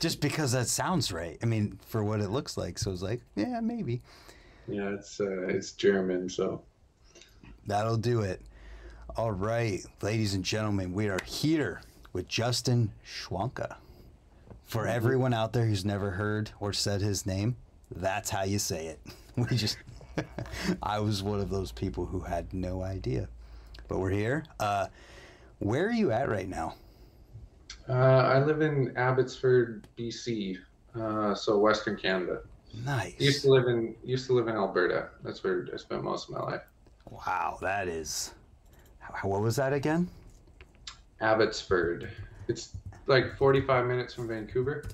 just because that sounds right. I mean, for what it looks like. So I was like, yeah, maybe. Yeah, it's uh, it's German, so That'll do it. All right, ladies and gentlemen, we are here with Justin Schwanke. For everyone out there who's never heard or said his name, that's how you say it. We just, I was one of those people who had no idea, but we're here. Uh, where are you at right now? Uh, I live in Abbotsford, BC, uh, so Western Canada. Nice. Used to live in used to live in Alberta. That's where I spent most of my life. Wow, that is. What was that again? Abbotsford. It's like 45 minutes from Vancouver.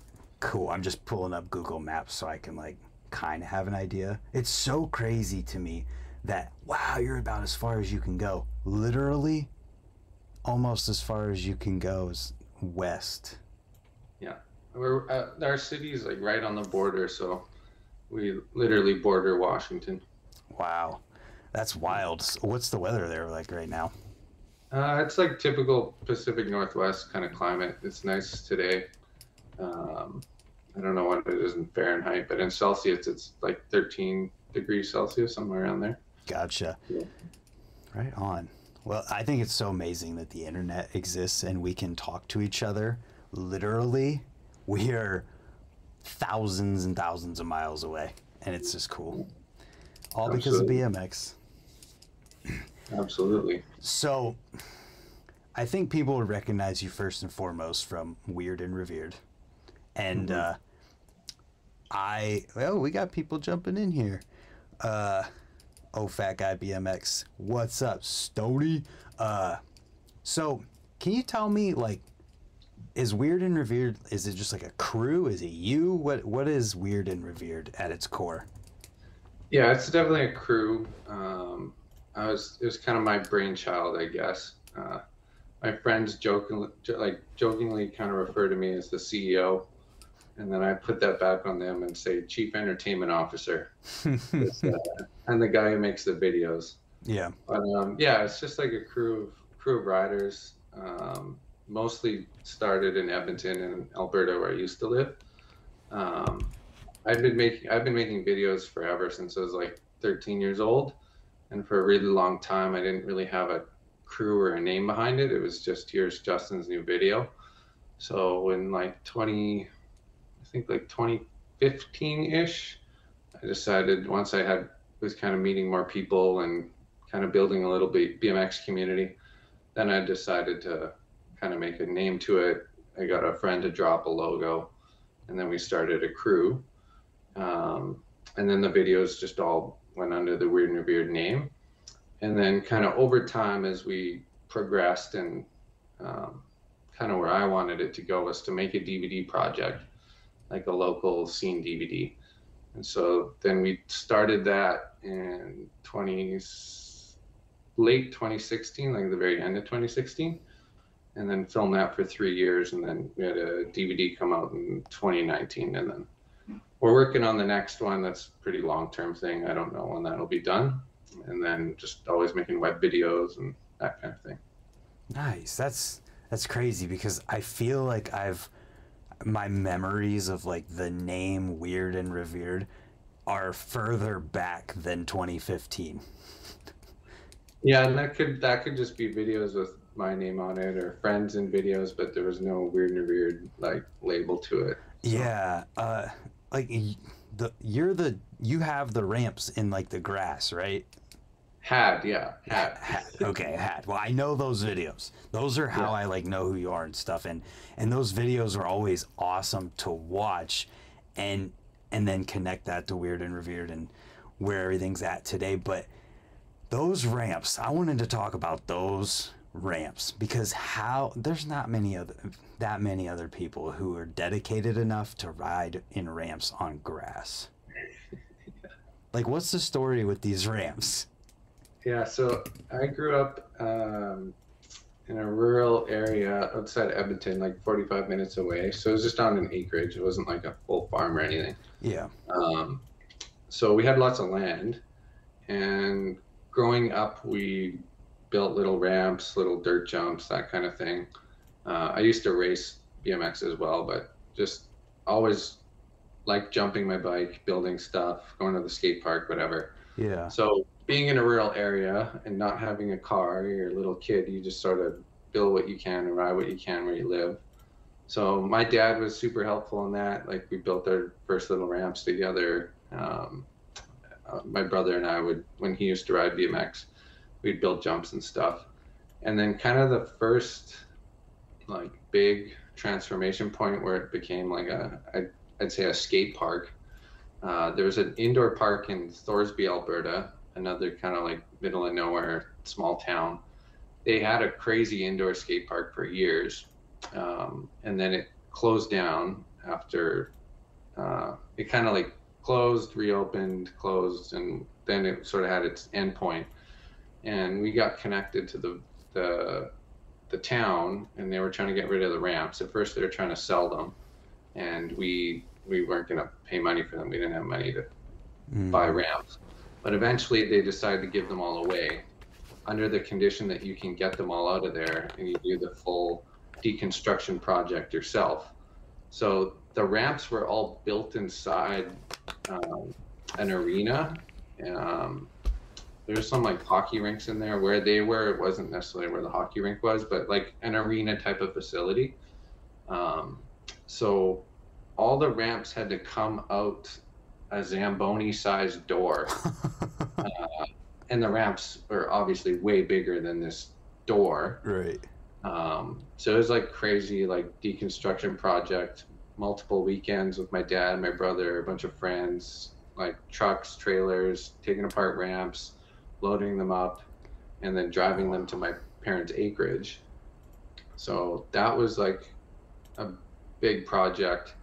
Cool. I'm just pulling up Google Maps so I can like kind of have an idea. It's so crazy to me that wow, you're about as far as you can go. Literally, almost as far as you can go is west. Yeah, we're, uh, our city is like right on the border, so we literally border Washington. Wow, that's wild. What's the weather there like right now? Uh, it's like typical Pacific Northwest kind of climate. It's nice today. Um, I don't know what it is in Fahrenheit, but in Celsius, it's like 13 degrees Celsius, somewhere around there. Gotcha. Yeah. Right on. Well, I think it's so amazing that the internet exists and we can talk to each other. Literally, we are thousands and thousands of miles away, and it's just cool. All because of BMX. Absolutely. So, I think people would recognize you first and foremost from Weird and Revered. And Mhm. uh, I, well, we got people jumping in here. Uh, oh, Fat Guy BMX, what's up, Stony? Uh, so, can you tell me, like, is Weird and Revered, is it just like a crew? Is it you? What What is Weird and Revered at its core? Yeah, it's definitely a crew. Um, I was it was kind of my brainchild, I guess. Uh, my friends jokingly, like jokingly, kind of refer to me as the CEO, and then I put that back on them and say Chief Entertainment Officer. Uh, I'm the guy who makes the videos. yeah. But um, yeah, it's just like a crew of crew of riders. Um, mostly started in Edmonton and Alberta, where I used to live. Um, I've been making I've been making videos forever since I was like 13 years old, and for a really long time I didn't really have a crew or a name behind it. It was just here's Justin's new video. So in like 20, I think like 2015 ish, I decided once I had was kind of meeting more people and kind of building a little bit BMX community. Then I decided to kind of make a name to it. I got a friend to drop a logo, and then we started a crew. Um, and then the videos just all went under the Weird and Revered name. And then kind of over time, as we progressed and um, kind of where I wanted it to go was to make a DVD project, like a local scene DVD. And so then we started that in 20, late 2016, like the very end of 2016, and then filmed that for three years. And then we had a DVD come out in 2019. And then we're working on the next one. That's pretty long term thing. I don't know when that'll be done. And then just always making web videos and that kind of thing. Nice. That's that's crazy because I feel like I've my memories of like the name Weird and Revered are further back than 2015. Yeah, and that could that could just be videos with my name on it or friends in videos, but there was no weird and Revered like label to it. So- Yeah, uh like the you're the you have the ramps in like the grass, right? Had, yeah, had. Hat. Okay, hat. Well, I know those videos. Those are how Yeah. I like know who you are and stuff. And and those videos are always awesome to watch, and and then connect that to Weird and Revered and where everything's at today. But those ramps, I wanted to talk about those ramps because how there's not many other that many other people who are dedicated enough to ride in ramps on grass. Like, what's the story with these ramps? Yeah, so I grew up um, in a rural area outside Edmonton, like 45 minutes away. So it was just on an acreage. It wasn't like a full farm or anything. Yeah. Um, so we had lots of land, and growing up, we built little ramps, little dirt jumps, that kind of thing. Uh, I used to race BMX as well, but just always like jumping my bike, building stuff, going to the skate park, whatever. Yeah. So being in a rural area and not having a car, you're a little kid, you just sort of build what you can and ride what you can where you live. So my dad was super helpful in that. Like we built our first little ramps together. Um, uh, my brother and I would, when he used to ride BMX, we'd build jumps and stuff. And then kind of the first like big transformation point where it became like a, I'd, I'd say a skate park. Uh, there was an indoor park in Thorsby, Alberta, another kind of like middle of nowhere small town. They had a crazy indoor skate park for years, um, and then it closed down after uh, it kind of like closed, reopened, closed, and then it sort of had its endpoint. And we got connected to the the the town, and they were trying to get rid of the ramps. At first, they were trying to sell them, and we we weren't going to pay money for them. We didn't have money to mm. buy ramps. But eventually, they decided to give them all away under the condition that you can get them all out of there and you do the full deconstruction project yourself. So the ramps were all built inside um, an arena. Um, there's some like hockey rinks in there where they were. It wasn't necessarily where the hockey rink was, but like an arena type of facility. Um, so all the ramps had to come out a Zamboni sized door. uh, and the ramps are obviously way bigger than this door. Right. Um, so it was like crazy, like deconstruction project, multiple weekends with my dad, my brother, a bunch of friends, like trucks, trailers, taking apart ramps, loading them up, and then driving them to my parents' acreage. So that was like a big project.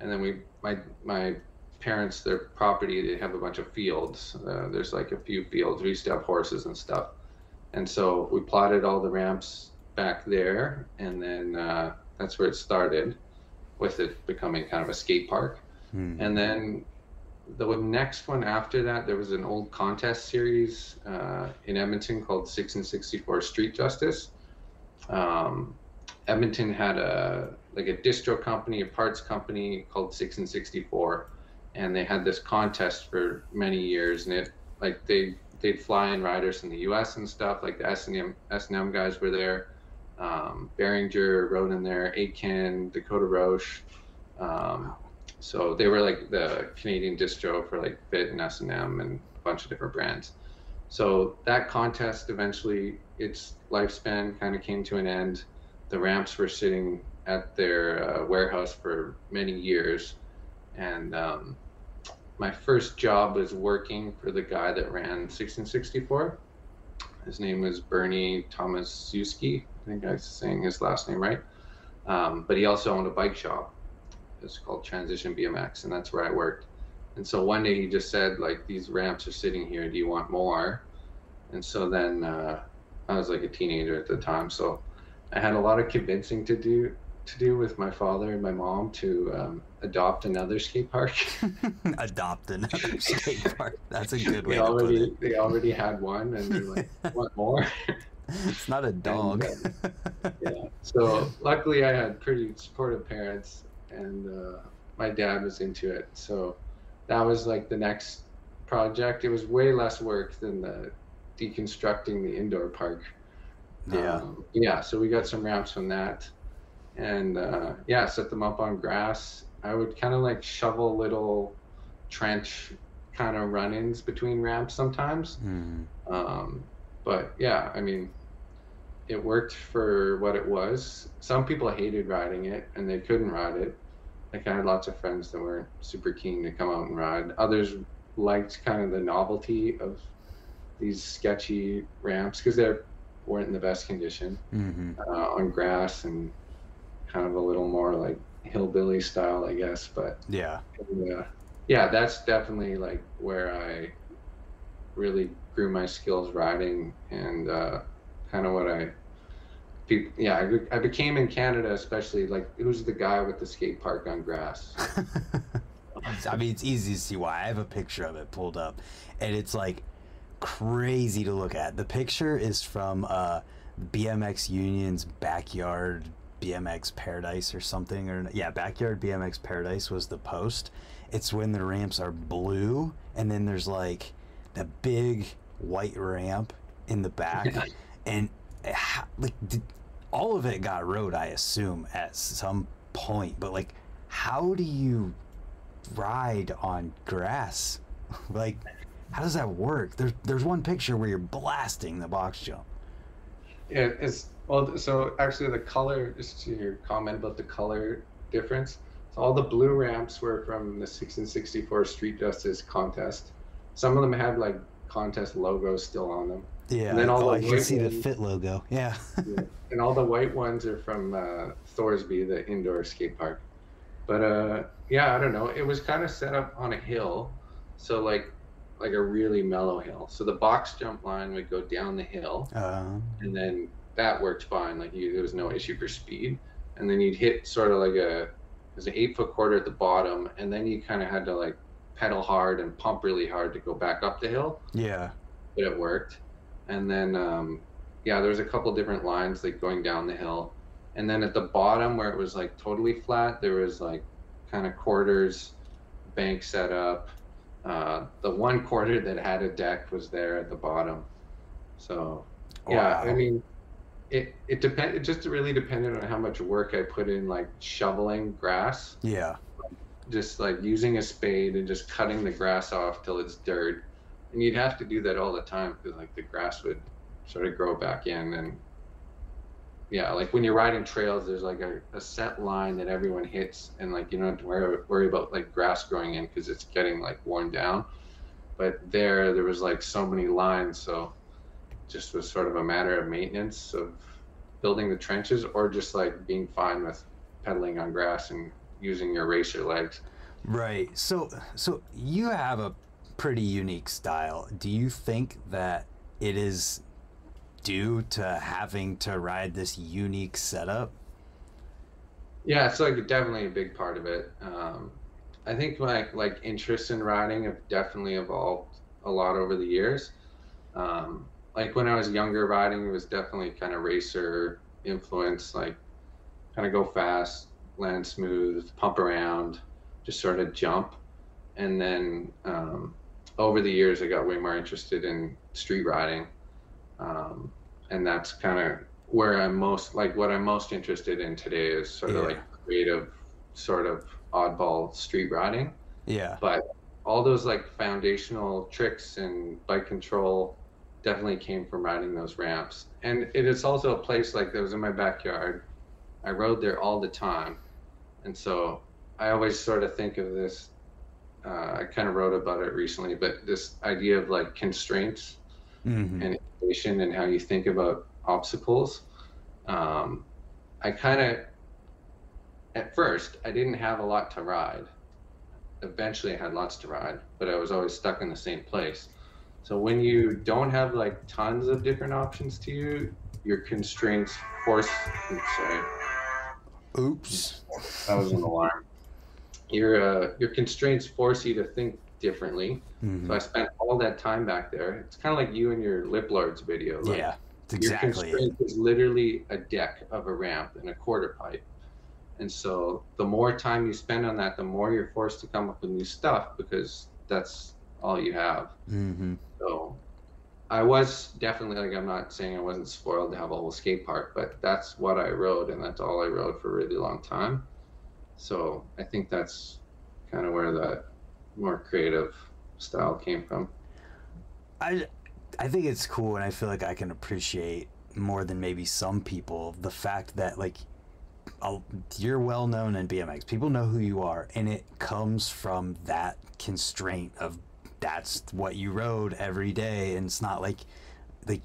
And then we, my, my parents, their property, they have a bunch of fields. Uh, there's like a few fields. We used to have horses and stuff. And so we plotted all the ramps back there. And then uh, that's where it started with it becoming kind of a skate park. Hmm. And then the next one after that, there was an old contest series uh, in Edmonton called 1664 Street Justice. Um, Edmonton had a like a distro company, a parts company called 1664 and they had this contest for many years, and it like they they'd fly in riders in the U.S. and stuff. Like the S&M S&M guys were there. Um, Behringer rode in there. Aitken, Dakota Roche. Um, so they were like the Canadian distro for like Fit and S&M and a bunch of different brands. So that contest eventually, its lifespan kind of came to an end. The ramps were sitting at their uh, warehouse for many years, and um, my first job was working for the guy that ran 1664. His name was Bernie Tomaszewski. I think I'm saying his last name right. Um, but he also owned a bike shop. It's called Transition BMX, and that's where I worked. And so one day he just said, like, these ramps are sitting here. Do you want more? And so then uh, I was like a teenager at the time, so I had a lot of convincing to do to do with my father and my mom to um, adopt another skate park. adopt another skate park. That's a good way they already, to put it. They already had one, and they're like, "Want more?" It's not a dog. And, uh, yeah. So luckily, I had pretty supportive parents, and uh, my dad was into it. So that was like the next project. It was way less work than the deconstructing the indoor park. Yeah. Um, yeah. So we got some ramps from that and uh, yeah, set them up on grass. I would kind of like shovel little trench kind of run-ins between ramps sometimes. Mm. Um, but yeah, I mean, it worked for what it was. Some people hated riding it and they couldn't ride it. Like I had lots of friends that weren't super keen to come out and ride. Others liked kind of the novelty of these sketchy ramps because they weren't in the best condition mm-hmm. uh, on grass and kind of a little more like hillbilly style, I guess. But yeah, yeah, yeah, that's definitely like where I really grew my skills riding and uh, kind of what I. Yeah, I, I became in Canada, especially like who's the guy with the skate park on grass? I mean, it's easy to see why. I have a picture of it pulled up, and it's like crazy to look at. The picture is from uh, BMX Union's backyard BMX Paradise or something or yeah, Backyard BMX Paradise was the post. It's when the ramps are blue and then there's like the big white ramp in the back and like did, all of it got rode I assume at some point, but like how do you ride on grass? like how does that work? There's there's one picture where you're blasting the box jump. Yeah, it's well. So actually, the color. Just to your comment about the color difference. So all the blue ramps were from the 1664 Street Justice contest. Some of them had like contest logos still on them. Yeah, and then all oh, the I can see ones, the Fit logo. Yeah. yeah. And all the white ones are from uh, Thorsby, the indoor skate park. But uh, yeah, I don't know. It was kind of set up on a hill, so like like a really mellow hill. So the box jump line would go down the hill, uh, and then that worked fine. Like you, there was no issue for speed. And then you'd hit sort of like a there's an eight foot quarter at the bottom, and then you kind of had to like pedal hard and pump really hard to go back up the hill. Yeah, but it worked. And then um, yeah, there was a couple different lines like going down the hill, and then at the bottom where it was like totally flat, there was like kind of quarters, bank set up uh, the one quarter that had a deck was there at the bottom. So, yeah, wow. I mean, it it depend. It just really depended on how much work I put in, like shoveling grass. Yeah. Just like using a spade and just cutting the grass off till it's dirt, and you'd have to do that all the time because like the grass would sort of grow back in and yeah, like when you're riding trails, there's like a, a set line that everyone hits, and like you don't have to worry, worry about like grass growing in because it's getting like worn down. But there, there was like so many lines, so just was sort of a matter of maintenance of building the trenches, or just like being fine with pedaling on grass and using your racer legs. Right. So, so you have a pretty unique style. Do you think that it is due to having to ride this unique setup? Yeah, it's like definitely a big part of it. Um, I think my like interest in riding have definitely evolved a lot over the years. Um, like when I was younger, riding was definitely kind of racer influence, like kind of go fast, land smooth, pump around, just sort of jump. And then um, over the years, I got way more interested in street riding. Um, and that's kind of where I'm most like what I'm most interested in today is sort yeah. of like creative, sort of oddball street riding. Yeah. But all those like foundational tricks and bike control definitely came from riding those ramps. And it is also a place like that was in my backyard. I rode there all the time. And so I always sort of think of this. Uh, I kind of wrote about it recently, but this idea of like constraints mm-hmm. and innovation and how you think about obstacles. Um, I kind of, at first, I didn't have a lot to ride. Eventually, I had lots to ride, but I was always stuck in the same place. So when you don't have like tons of different options to you, your constraints force. Oops, sorry. Oops. That was an alarm. Your uh, your constraints force you to think differently. Mm-hmm. So I spent all that time back there. It's kind of like you and your lip lords video. Like yeah, exactly. Your constraint is literally a deck of a ramp and a quarter pipe. And so the more time you spend on that, the more you're forced to come up with new stuff because that's all you have. Mm-hmm. So I was definitely like I'm not saying I wasn't spoiled to have a whole skate park, but that's what I rode and that's all I rode for a really long time. So I think that's kind of where that more creative style came from. I I think it's cool, and I feel like I can appreciate more than maybe some people the fact that like I'll, you're well known in BMX. People know who you are, and it comes from that constraint of that's what you rode every day, and it's not like like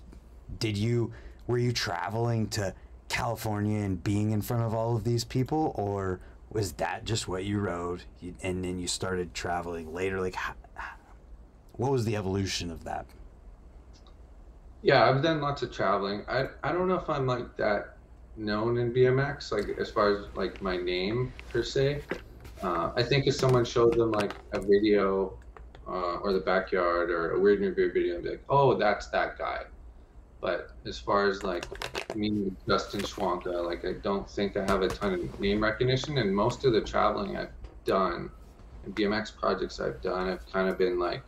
did you were you traveling to California and being in front of all of these people, or was that just what you rode and then you started traveling later? Like what was the evolution of that? Yeah i've done lots of traveling. I i don't know if i'm like that known in bmx like as far as like my name per se. Uh, i think if someone showed them like a video uh, or the backyard or a Weird and Revered video and be like oh that's that guy But as far as like me, Justin Schwanke, like I don't think I have a ton of name recognition, and most of the traveling I've done and BMX projects I've done have kind of been like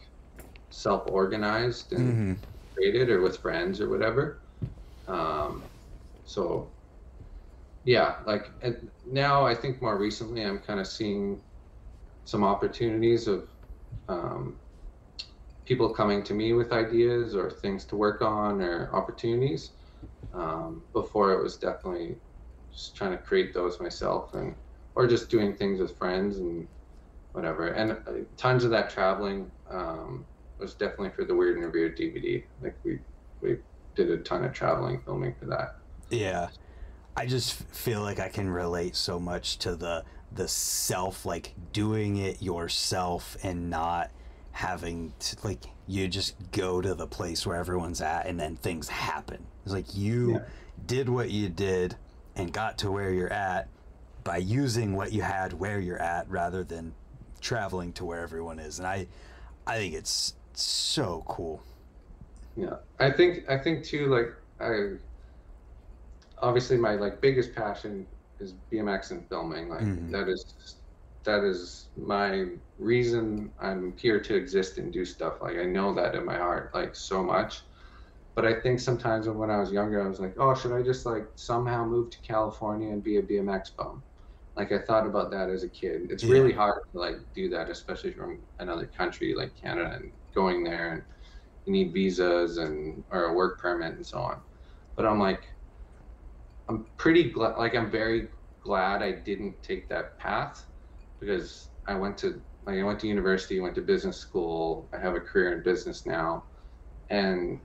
self-organized and Mm-hmm. created or with friends or whatever. Um, so yeah, like and now I think more recently I'm kind of seeing some opportunities of um, people coming to me with ideas or things to work on or opportunities. Um, before it was definitely just trying to create those myself and or just doing things with friends and whatever. And uh, tons of that traveling um, was definitely for the Weird Revered DVD. Like we we did a ton of traveling filming for that. Yeah. I just feel like I can relate so much to the the self like doing it yourself and not having to like you just go to the place where everyone's at and then things happen. It's like you Yeah. did what you did and got to where you're at by using what you had where you're at rather than traveling to where everyone is. And I I think it's so cool. Yeah, I think I think too. Like I, obviously my like biggest passion is BMX and filming. Like Mhm. that is that is my reason I'm here to exist and do stuff. Like I know that in my heart, like so much. But I think sometimes when I was younger, I was like, oh, should I just like somehow move to California and be a BMX bum? Like I thought about that as a kid. It's Yeah. really hard to like do that, especially from another country like Canada and going there and you need visas and or a work permit and so on. But I'm like, I'm pretty glad. Like I'm very glad I didn't take that path because I went to like I went to university, went to business school. I have a career in business now, and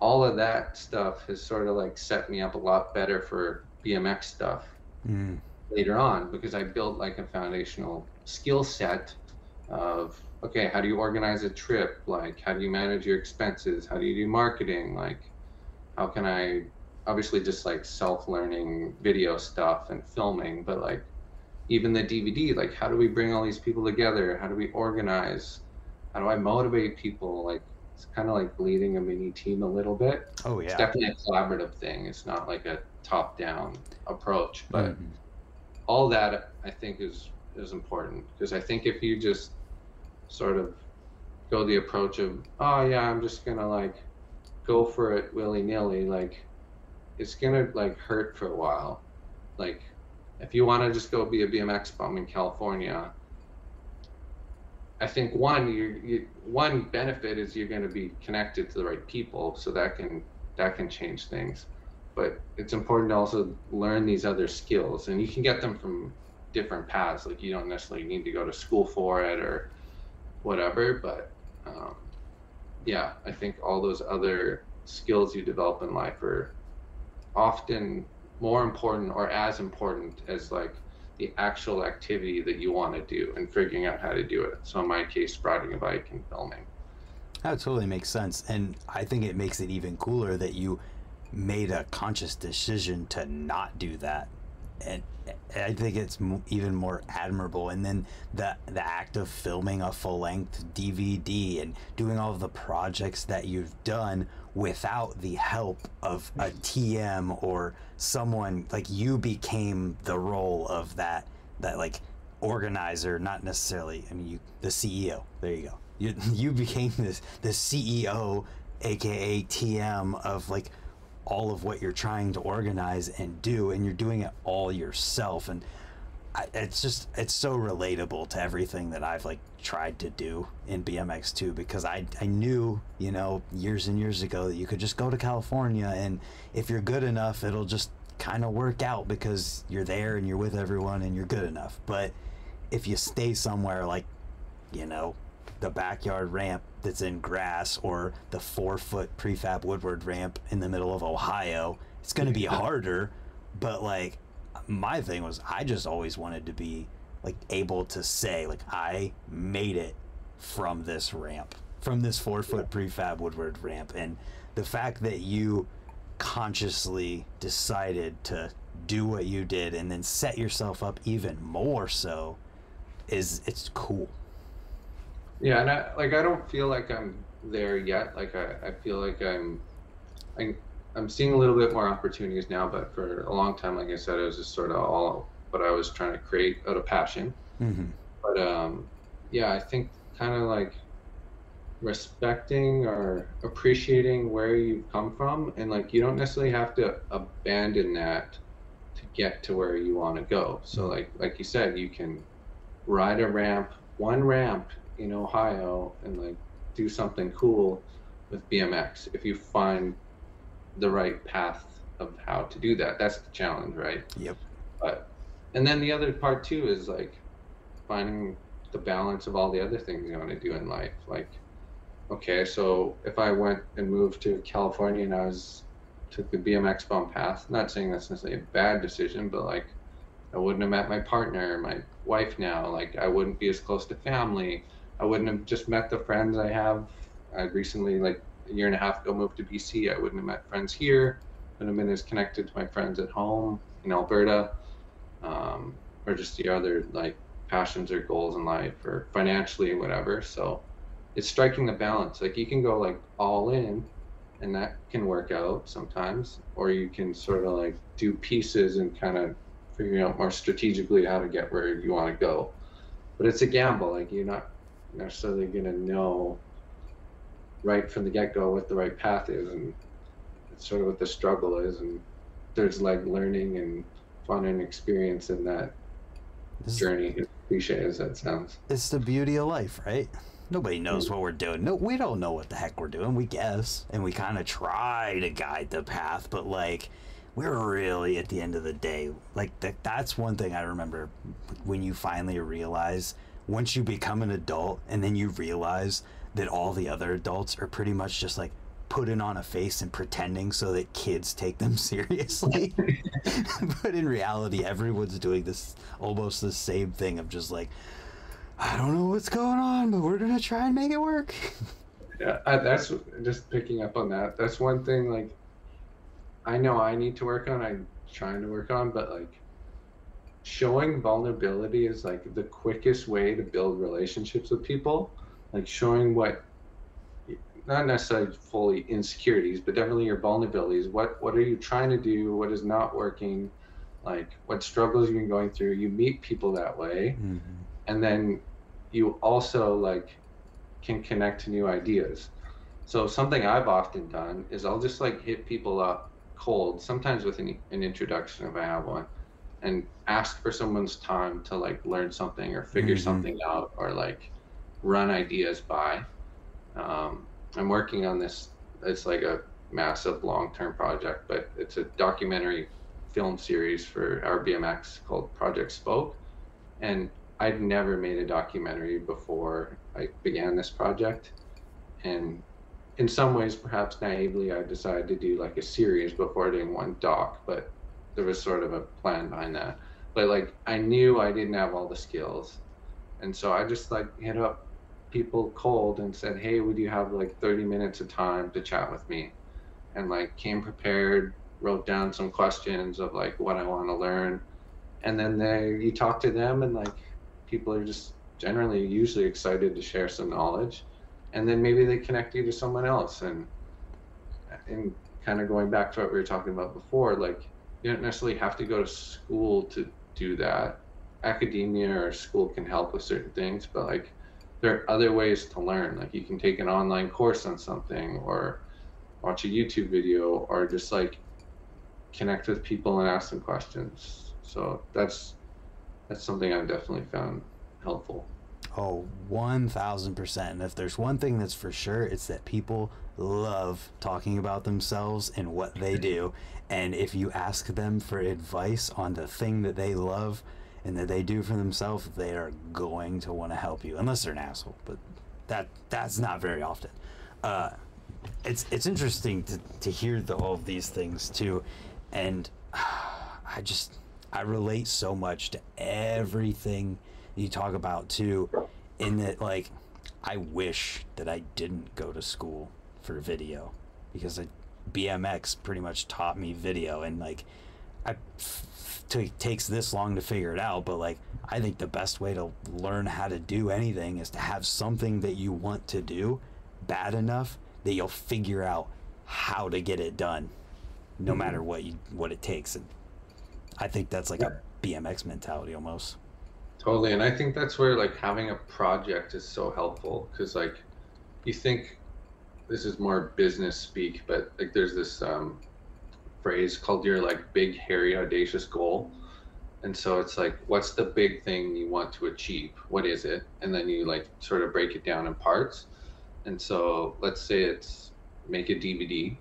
all of that stuff has sort of like set me up a lot better for BMX stuff Mm. later on because I built like a foundational skill set of okay, how do you organize a trip? Like, how do you manage your expenses? How do you do marketing? Like, how can I obviously just like self learning video stuff and filming, but like even the DVD, like, how do we bring all these people together? How do we organize? How do I motivate people? Like, it's kind of like leading a mini team a little bit Oh yeah it's definitely a collaborative thing. It's not like a top-down approach, but Mhm. all that I think is is important because I think if you just sort of go the approach of, oh yeah, I'm just gonna like go for it willy nilly, like it's gonna like hurt for a while. Like if you want to just go be a BMX bum in California, I think one you, you one benefit is you're going to be connected to the right people, so that can that can change things. But it's important to also learn these other skills, and you can get them from different paths. Like you don't necessarily need to go to school for it or whatever. But um, yeah, I think all those other skills you develop in life are often more important or as important as like the actual activity that you want to do and figuring out how to do it. So in my case, riding a bike and filming. That totally makes sense. And I think it makes it even cooler that you made a conscious decision to not do that. And I think it's even more admirable. And then the the act of filming a full length DVD and doing all the projects that you've done without the help of a TM or someone like you became the role of that that like organizer, not necessarily. I mean, you the CEO. There you go. You you became this the CEO, aka TM of like all of what you're trying to organize and do, and you're doing it all yourself. And I, it's just it's so relatable to everything that I've like tried to do in BMX too because I I knew you know years and years ago that you could just go to California and if you're good enough it'll just kind of work out because you're there and you're with everyone and you're good enough but if you stay somewhere like you know the backyard ramp that's in grass or the four foot prefab woodward ramp in the middle of Ohio it's going to be harder. But like my thing was I just always wanted to be like able to say like I made it from this ramp, from this four foot prefab Woodward ramp, and the fact that you consciously decided to do what you did and then set yourself up even more so is it's cool. Yeah, and I like I don't feel like I'm there yet. Like I, I feel like I'm I I'm seeing a little bit more opportunities now, but for a long time, like I said, it was just sort of all what I was trying to create out of passion. Mm-hmm. But um, yeah, I think kind of like respecting or appreciating where you've come from, and like you don't necessarily have to abandon that to get to where you want to go. So like like you said, you can ride a ramp, one ramp in Ohio, and like do something cool with BMX if you find the right path of how to do that. That's the challenge, right? Yep. But and then the other part too is like finding the balance of all the other things you want to do in life. Like, okay, so if I went and moved to California and I was took the BMX bump path, not saying that's necessarily a bad decision, but like I wouldn't have met my partner, my wife now. Like I wouldn't be as close to family. I wouldn't have just met the friends I have. I recently, like a year and a half ago, moved to BC. I wouldn't have met friends here. Wouldn't have been as connected to my friends at home in Alberta, um, or just the other like passions or goals in life, or financially, whatever. So it's striking the balance. Like you can go like all in, and that can work out sometimes, or you can sort of like do pieces and kind of figuring out more strategically how to get where you want to go. But it's a gamble. Like you're not necessarily going to know right from the get go what the right path is, and it's sort of what the struggle is. And there's like learning and fun and experience in that This journey. As cliche as that sounds. It's the beauty of life, right? Nobody knows mm. what we're doing. No, we don't know what the heck we're doing. We guess, and we kind of try to guide the path, but like, we're really at the end of the day, like that. That's one thing I remember when you finally realize once you become an adult, and then you realize that all the other adults are pretty much just like putting on a face and pretending so that kids take them seriously. but in reality, everyone's doing this almost the same thing of just like, I don't know what's going on, but we're gonna try and make it work. Yeah, I, that's just picking up on that. That's one thing. Like, I know I need to work on. I'm trying to work on, but like, showing vulnerability is like the quickest way to build relationships with people. Like showing what, not necessarily fully insecurities, but definitely your vulnerabilities. What what are you trying to do? What is not working? Like what struggles you've been going through. You meet people that way, mm-hmm. and then you also like can connect to new ideas. So something I've often done is I'll just like hit people up cold, sometimes with an, an introduction if I have one, and ask for someone's time to like learn something or figure Mhm. something out or like run ideas by. Um, I'm working on this. It's like a massive long-term project, but it's a documentary film series for our BMX called Project Spoke, and I'd never made a documentary before I began this project. And in some ways, perhaps naively, I decided to do like a series before doing one doc, but there was sort of a plan behind that. But like, I knew I didn't have all the skills. And so I just like hit up people cold and said, Hey, would you have like 30 minutes of time to chat with me? And like came prepared, wrote down some questions of like what I want to learn. And then they, you talk to them and like people are just generally usually excited to share some knowledge and then maybe they connect you to someone else and and kind of going back to what we were talking about before like you don't necessarily have to go to school to do that. Academia or school can help with certain things but like there are other ways to learn. Like you can take an online course on something or watch a youtube video or just like connect with people and ask them questions. So that's that's something i've definitely found helpful. Oh, 1000%. And if there's one thing that's for sure, it's that people love talking about themselves and what they mm-hmm. do. And if you ask them for advice on the thing that they love and that they do for themselves, they are going to want to help you, unless they're an asshole. But that that's not very often. Uh, it's it's interesting to, to hear the, all of these things too, and I just I relate so much to everything you talk about too, in that like I wish that I didn't go to school for video because I, BMX pretty much taught me video and like I t- takes this long to figure it out, but like I think the best way to learn how to do anything is to have something that you want to do bad enough that you'll figure out how to get it done no mm-hmm. matter what you what it takes. And I think that's like a BMX mentality almost. Totally, and I think that's where like having a project is so helpful because like you think this is more business speak, but like there's this um, phrase called your like big hairy audacious goal, and so it's like what's the big thing you want to achieve? What is it? And then you like sort of break it down in parts. And so let's say it's make a DVD.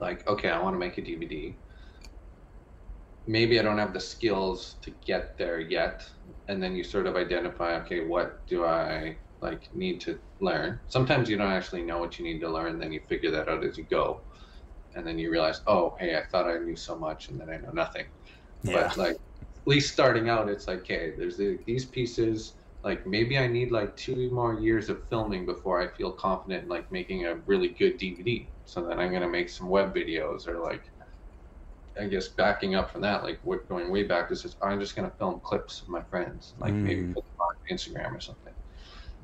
Like okay, I want to make a DVD maybe I don't have the skills to get there yet. And then you sort of identify, okay, what do I like need to learn? Sometimes you don't actually know what you need to learn, then you figure that out as you go. And then you realize, oh, hey, I thought I knew so much and then I know nothing. Yeah. But like at least starting out, it's like, okay, there's the, these pieces. Like maybe I need like two more years of filming before I feel confident in like making a really good DVD. So then I'm gonna make some web videos or like I guess backing up from that, like what, going way back, is just I'm just gonna film clips of my friends, like mm. maybe put them on Instagram or something.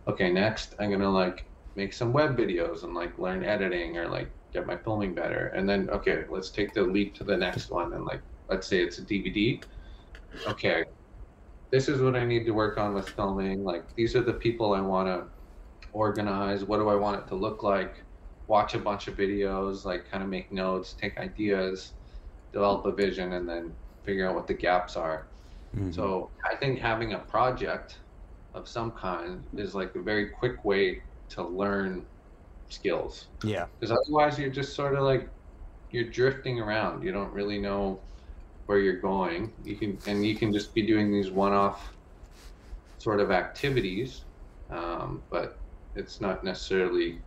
Okay, next I'm gonna like make some web videos and like learn editing or like get my filming better. And then okay, let's take the leap to the next one and like let's say it's a DVD. Okay, this is what I need to work on with filming. Like these are the people I want to organize. What do I want it to look like? Watch a bunch of videos, like kind of make notes, take ideas develop a vision and then figure out what the gaps are. Mm-hmm. So I think having a project of some kind is like a very quick way to learn skills. Yeah. Because otherwise you're just sort of like you're drifting around. You don't really know where you're going. You can and you can just be doing these one-off sort of activities, um, but it's not necessarily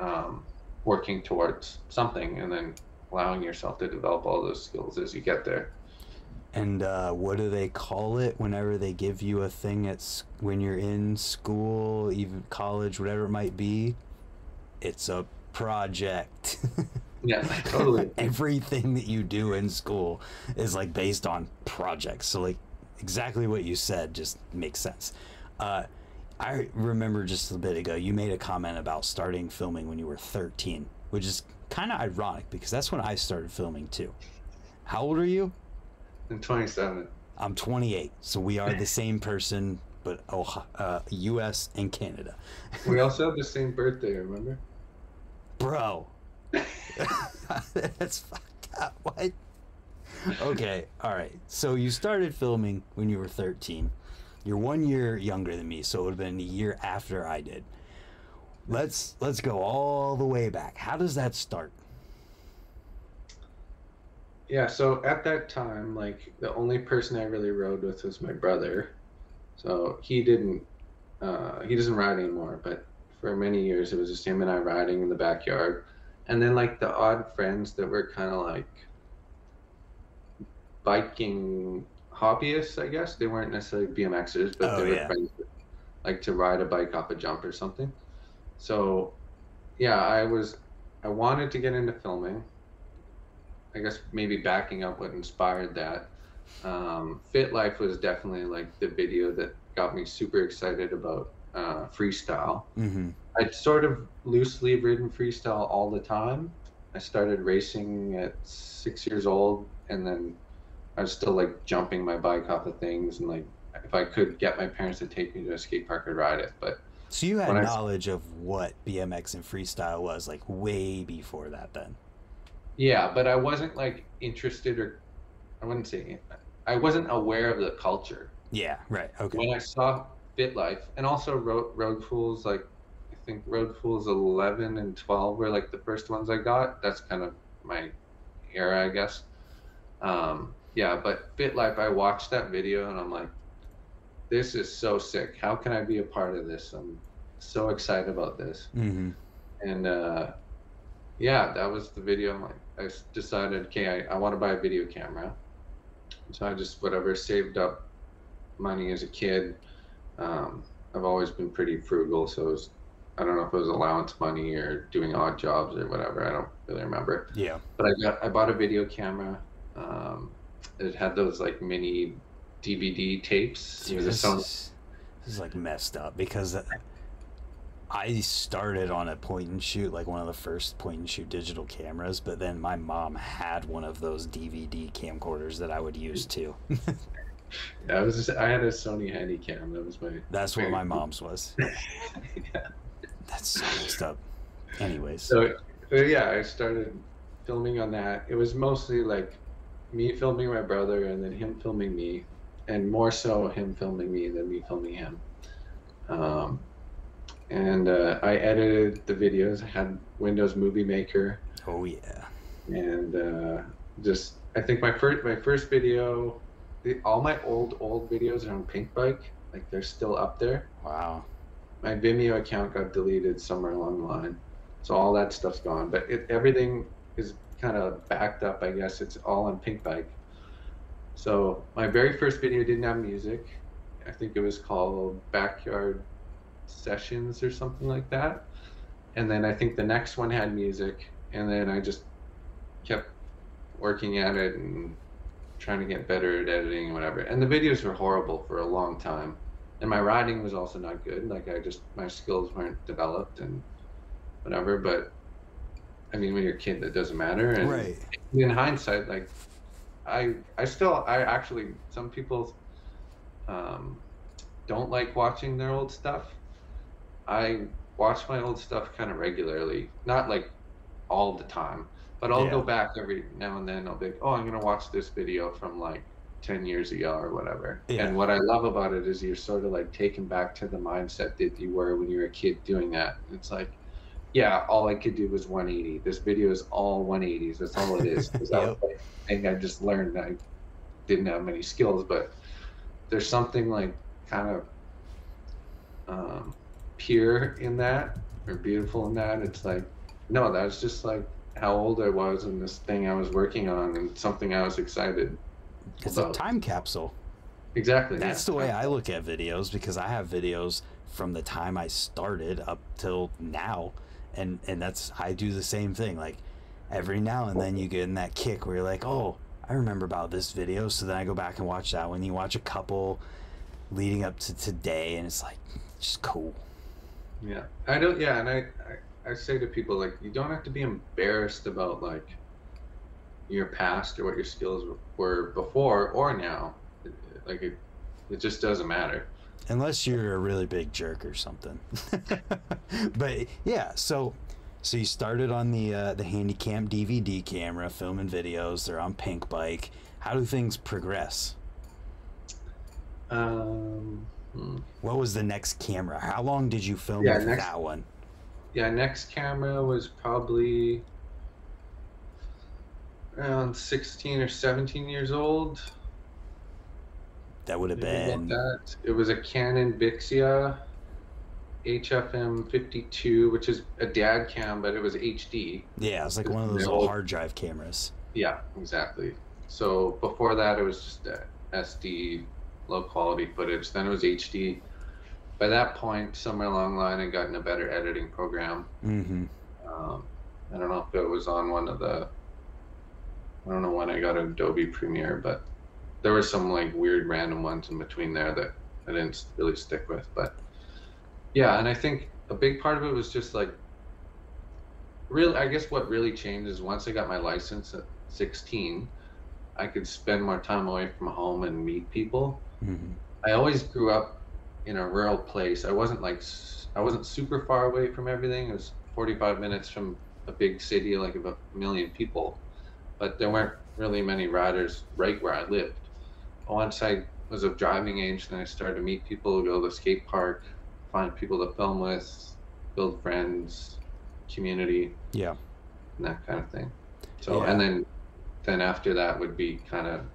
um, working towards something. And then allowing yourself to develop all those skills as you get there. And uh, what do they call it whenever they give you a thing at when you're in school, even college, whatever it might be? It's a project. yeah, totally. Everything that you do in school is like based on projects. So like exactly what you said just makes sense. Uh, I remember just a bit ago you made a comment about starting filming when you were 13, which is kind of ironic because that's when I started filming too. How old are you? I'm 27. I'm 28. So we are the same person, but oh, uh, U.S. and Canada. we also have the same birthday. Remember? Bro, that's fucked up. What? Okay, all right. So you started filming when you were 13. You're one year younger than me, so it would have been a year after I did let's let's go all the way back. How does that start? Yeah, so at that time, like the only person I really rode with was my brother. So he didn't uh, he doesn't ride anymore, but for many years it was just him and I riding in the backyard. And then like the odd friends that were kind of like biking hobbyists, I guess. They weren't necessarily BMXers, but oh, they were yeah. friends that like to ride a bike off a jump or something. So, yeah, I was, I wanted to get into filming. I guess maybe backing up what inspired that. Um, FitLife was definitely like the video that got me super excited about uh, freestyle. Mm-hmm. I'd sort of loosely ridden freestyle all the time. I started racing at six years old, and then I was still like jumping my bike off of things, and like if I could get my parents to take me to a skate park, I'd ride it. But so you had knowledge I, of what BMX and freestyle was like way before that then. Yeah, but I wasn't like interested or I wouldn't say I wasn't aware of the culture. Yeah, right. Okay. When I saw FitLife and also Road, Road Fools, like I think Road Fools 11 and 12 were like the first ones I got. That's kind of my era, I guess. Um, yeah, but FitLife, I watched that video and I'm like, this is so sick. How can I be a part of this? I'm so excited about this. Mm-hmm. And uh, yeah, that was the video. Like, I decided, okay, I, I want to buy a video camera. So I just whatever saved up money as a kid. Um, I've always been pretty frugal, so it was, I don't know if it was allowance money or doing odd jobs or whatever. I don't really remember. Yeah. But I got I bought a video camera. Um, it had those like mini DVD tapes. Dude, this, is, this is like messed up because I started on a point and shoot, like one of the first point and shoot digital cameras, but then my mom had one of those DVD camcorders that I would use too. Yeah, I was just, I had a Sony Handycam. That was my. That's what my mom's was. yeah. That's so messed up. Anyways, So, uh, yeah, I started filming on that. It was mostly like me filming my brother and then him filming me, and more so him filming me than me filming him. Um, and uh, I edited the videos. I had Windows Movie Maker, oh yeah, and uh, just I think my first my first video, the, all my old old videos are on Pink Bike. Like they're still up there. wow. my Vimeo account got deleted somewhere along the line, so all that stuff's gone. But it, everything is kind of backed up. I guess it's all on Pink Bike. So my very first video didn't have music. I think it was called Backyard Sessions or something like that. And then I think the next one had music, and then I just kept working at it and trying to get better at editing and whatever. And the videos were horrible for a long time and my writing was also not good. Like I just my skills weren't developed and whatever. But I mean, when you're a kid, that doesn't matter. And Right. in hindsight, like I I still I actually some people um, don't like watching their old stuff. I watch my old stuff kind of regularly, not like all the time, but I'll go back every now and then. I'll be like, oh, I'm gonna watch this video from like 10 years ago or whatever. Yeah. And what I love about it is you're sort of like taken back to the mindset that you were when you were a kid doing that. It's like, yeah, all I could do was 180. This video is all 180s. That's all it is. 'Cause I, like- and I just learned I didn't have many skills, but there's something like kind of um, pure in that or beautiful in that. It's like, no, that's just like how old I was and this thing I was working on and something I was excited. It's a time capsule. Exactly. That's yeah. the way I look at videos because I have videos from the time I started up till now, and and that's I do the same thing. Like every now and then you get in that kick where you're like, oh, I remember about this video, so then I go back and watch that one. You watch a couple leading up to today, and it's like just cool. Yeah, I don't. Yeah, and I, I, I say to people like, you don't have to be embarrassed about like your past or what your skills were before or now. Like it, it just doesn't matter. unless you're a really big jerk or something. but yeah, so so you started on the uh, the Handycam DVD camera, filming videos. They're on Pink Bike. How do things progress? Um, What was the next camera? How long did you film Yeah, next- that one? yeah, next camera was probably around 16 or 17 years old. That would have been that. It was a Canon Vixia HFM 52, which is a dad cam, but it was HD. yeah, it's like one of those old. hard drive cameras. Yeah, exactly. So before that, it was just uh, SD, low quality footage. Then it was HD. By that point, somewhere along the line, I got in a better editing program. Mm-hmm. Um, I don't know if it was on one of the. I don't know when I got Adobe Premiere, but there were some like weird random ones in between there that I didn't really stick with. But yeah, and I think a big part of it was just like. Really, I guess what really changed is once I got my license at 16, I could spend more time away from home and meet people. Mm-hmm. I always grew up in a rural place. I wasn't like I wasn't super far away from everything. It was 45 minutes from a big city like of a million people, but there weren't really many riders right where I lived. Once I was of driving age, then I started to meet people, go to the skate park, find people to film with, build friends, community, Yeah. and that kind of thing. So Yeah. and then then after that would be kind of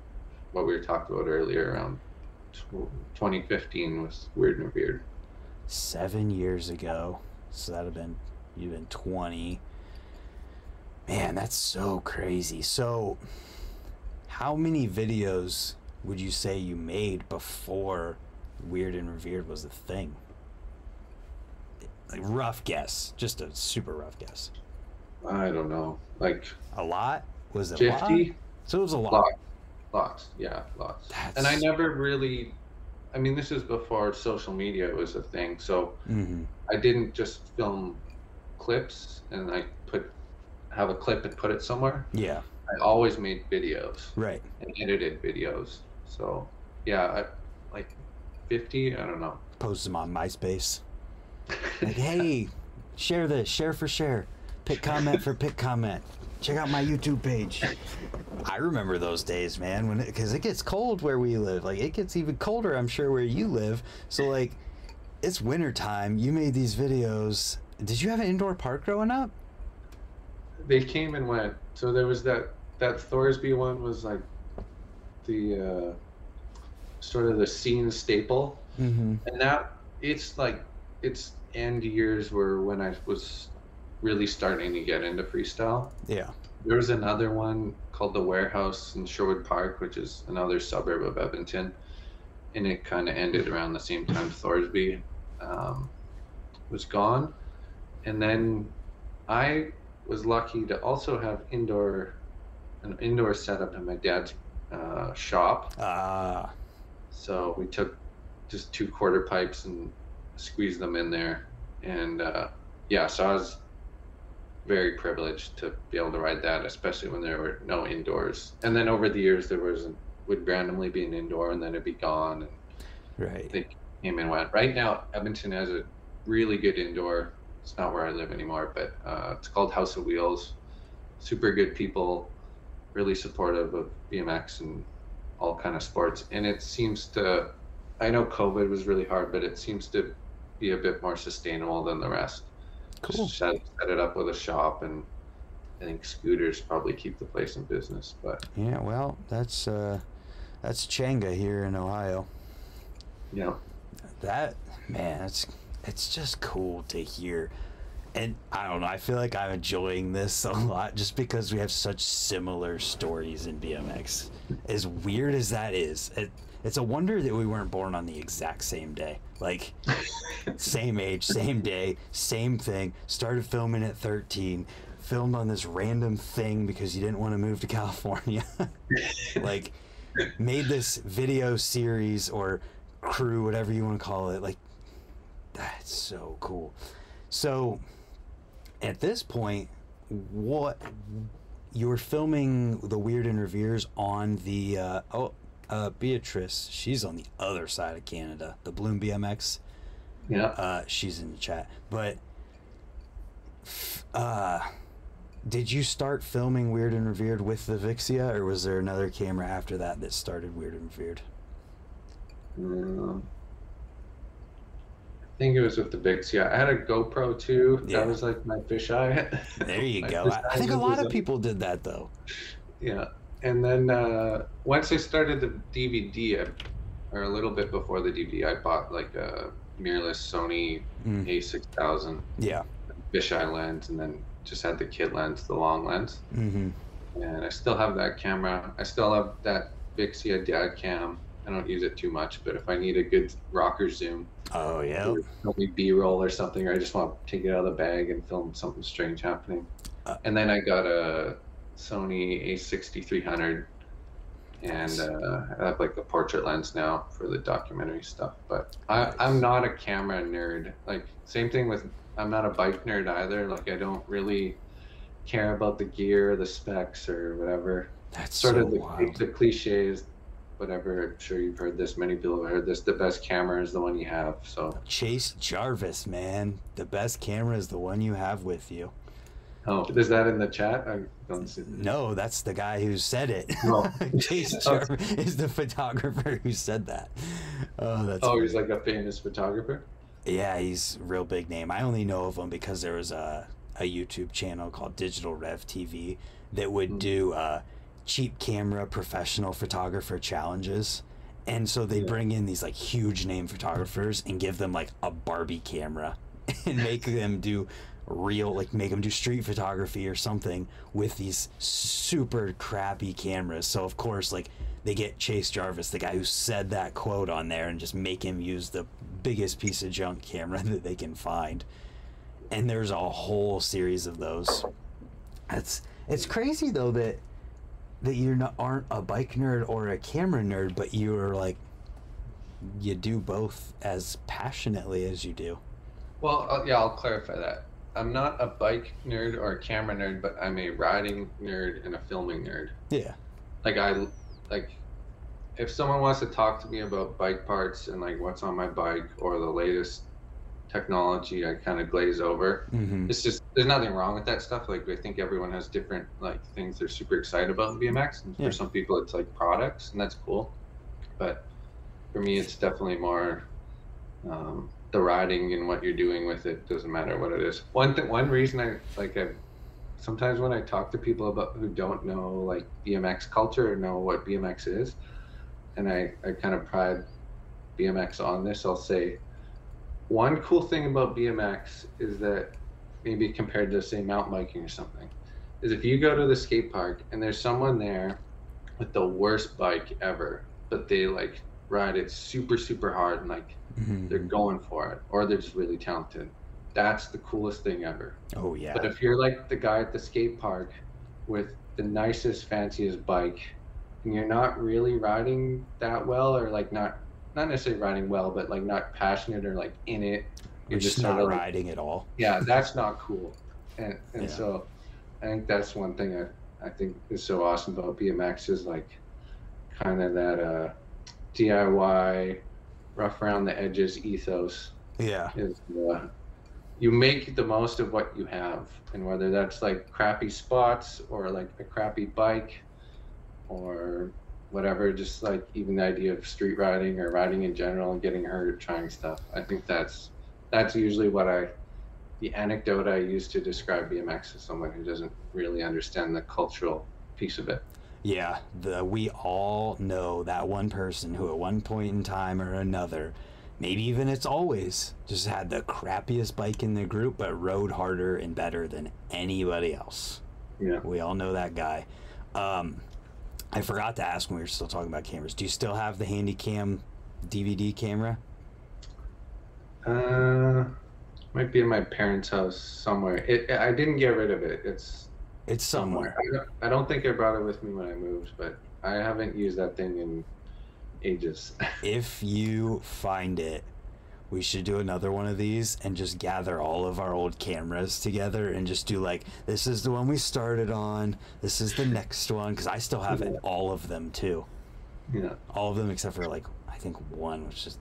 what we were talking about earlier around 2015 was weird and revered. seven years ago. So that'd have been you've been twenty. Man, that's so crazy. So, how many videos would you say you made before Weird and Revered was a thing? Like rough guess, just a super rough guess. I don't know, like A lot? Was it a lot? 50 So it was a lot. Lot. Lots, yeah, lots. That's- And I never really, I mean, this is before social media was a thing, so Mm-hmm. I didn't just film clips and I put have a clip and put it somewhere. Yeah. I always made videos Right. and edited videos. So yeah, I, like fifty. I don't know. Post them on MySpace. Like, hey, share this, share for share, pick comment for pick comment. Check out my YouTube page. I remember those days, man, when because it, gets cold where we live. Like it gets even colder, I'm sure, where you live. So like, it's winter time. You made these videos. Did you have an indoor park growing up? they came and went. So there was that that Thorsby one was like the uh, sort of the scene staple, Mm-hmm. and that it's like it's end years were when I was really starting to get into freestyle. Yeah. There was another one called the Warehouse in Sherwood Park, which is another suburb of Edmonton, and it kind of ended around the same time Thorsby um, was gone, and then I was lucky to also have indoor an indoor setup in my dad's uh, shop. Ah. So we took just two quarter pipes and squeezed them in there, and uh, yeah, so I was very privileged to be able to ride that, especially when there were no indoors. And then over the years, there was would randomly be an indoor, and then it'd be gone, and right. they came and went. Right now, Edmonton has a really good indoor. It's not where I live anymore, but uh, it's called House of Wheels. Super good people, really supportive of BMX and all kind of sports. And it seems to, I know COVID was really hard, but it seems to be a bit more sustainable than the rest. Cool. Set, set it up with a shop, and I think scooters probably keep the place in business. But Yeah. Well, that's uh, that's Changa here in Ohio. Yeah. that man it's it's just cool to hear and i don't know i feel like i'm enjoying this a lot just because we have such similar stories in bmx as weird as that is it, it's a wonder that we weren't born on the exact same day like same age same day same thing started filming at 13 filmed on this random thing because you didn't want to move to california like made this video series or crew, whatever you want to call it. Like, that's so cool. So, at this point, what you were filming the Weird and Reveres on the uh, oh uh, Beatrice, she's on the other side of Canada, the Bloom BMX. yeah. Uh, she's in the chat, but uh, did you start filming Weird and Revered with the Vixia, or was there another camera after that that started Weird and Revered? Um, I think it was with the. Yeah, I had a GoPro too. Yeah. That was like my fisheye. There you go. I, I think a lot of people did that though. Yeah, and then uh, once I started the DVD, I, or a little bit before the DVD, I bought like a mirrorless Sony Mm. A6000 Yeah. fisheye lens, and then just had the kit lens, the long lens. Mm-hmm. And I still have that camera. I still have that Vixia dad cam. I don't use it too much, but if I need a good rocker zoom, Oh yeah. or maybe B-roll or something, or I just want to take it out of the bag and film something strange happening. Uh, and then I got a Sony A6300, and uh, I have like a portrait lens now for the documentary stuff. But I, I'm not a camera nerd. Like same thing with I'm not a bike nerd either. Like I don't really care about the gear, the specs, or whatever. That's Sort so of the, wild. the cliches. Whatever. I'm sure you've heard this. Many people have heard this. The best camera is the one you have. So. Chase Jarvis, man. The best camera is the one you have with you. Oh, is that in the chat? I don't see. No, that's the guy who said it. Oh. Chase Jarvis is the photographer who said that. Oh, that's Oh, he's like a famous photographer. Yeah, he's a real big name. I only know of him because there was a, a YouTube channel called Digital Rev TV that would Mm. do uh, cheap camera professional photographer challenges. And so they Yeah. bring in these like huge name photographers and give them like a Barbie camera and make them do real like make them do street photography or something with these super crappy cameras. So of course like they get Chase Jarvis, the guy who said that quote on there, and just make him use the biggest piece of junk camera that they can find. And there's a whole series of those. It's it's crazy though that that you not aren't a bike nerd or a camera nerd, but you're like you do both as passionately as you do. Well, uh, yeah, I'll clarify that. I'm not a bike nerd or a camera nerd, but I'm a riding nerd and a filming nerd. Yeah. Like I like if someone wants to talk to me about bike parts and like what's on my bike or the latest technology, I kind of glaze over. Mm-hmm. It's just there's nothing wrong with that stuff. Like I think everyone has different like things they're super excited about in BMX, and Yeah. for some people it's like products, and that's cool. But for me, it's definitely more um, the riding and what you're doing with it. Doesn't matter what it is. One thing, one reason I like I sometimes when I talk to people about who don't know like BMX culture or know what BMX is, and I I kind of pride BMX on this, I'll say one cool thing about BMX is that maybe compared to say mountain biking or something is if you go to the skate park and there's someone there with the worst bike ever but they like ride it super super hard and like Mhm. they're going for it or they're just really talented that's the coolest thing ever Oh yeah. but if you're like the guy at the skate park with the nicest, fanciest bike, and you're not really riding that well, or like not not necessarily riding well, but like not passionate or like in it, You're just sorta not like- riding at all. yeah, that's not cool. And and Yeah. so I think that's one thing I, I think is so awesome about BMX is like kind of that uh, DIY, rough around the edges ethos Yeah. is uh, you make the most of what you have and whether that's like crappy spots or like a crappy bike or whatever just like even the idea of street riding or riding in general and getting hurt trying stuff i think that's that's usually what i the anecdote i use to describe bmx as someone who doesn't really understand the cultural piece of it Yeah, the we all know that one person who at one point in time or another, maybe even it's always, just had the crappiest bike in the group but rode harder and better than anybody else. yeah We all know that guy. Um, I forgot to ask when we were still talking about cameras. Do you still have the Handycam DVD camera? uh might be in my parents house somewhere it i didn't get rid of it it's It's somewhere. I don't, think I brought it with me when I moved, but I haven't used that thing in ages. If you find it, we should do another one of these and just gather all of our old cameras together and just do like this is the one we started on, this is the next one because I still have it, all of them too, yeah. all of them except for like I think one, which is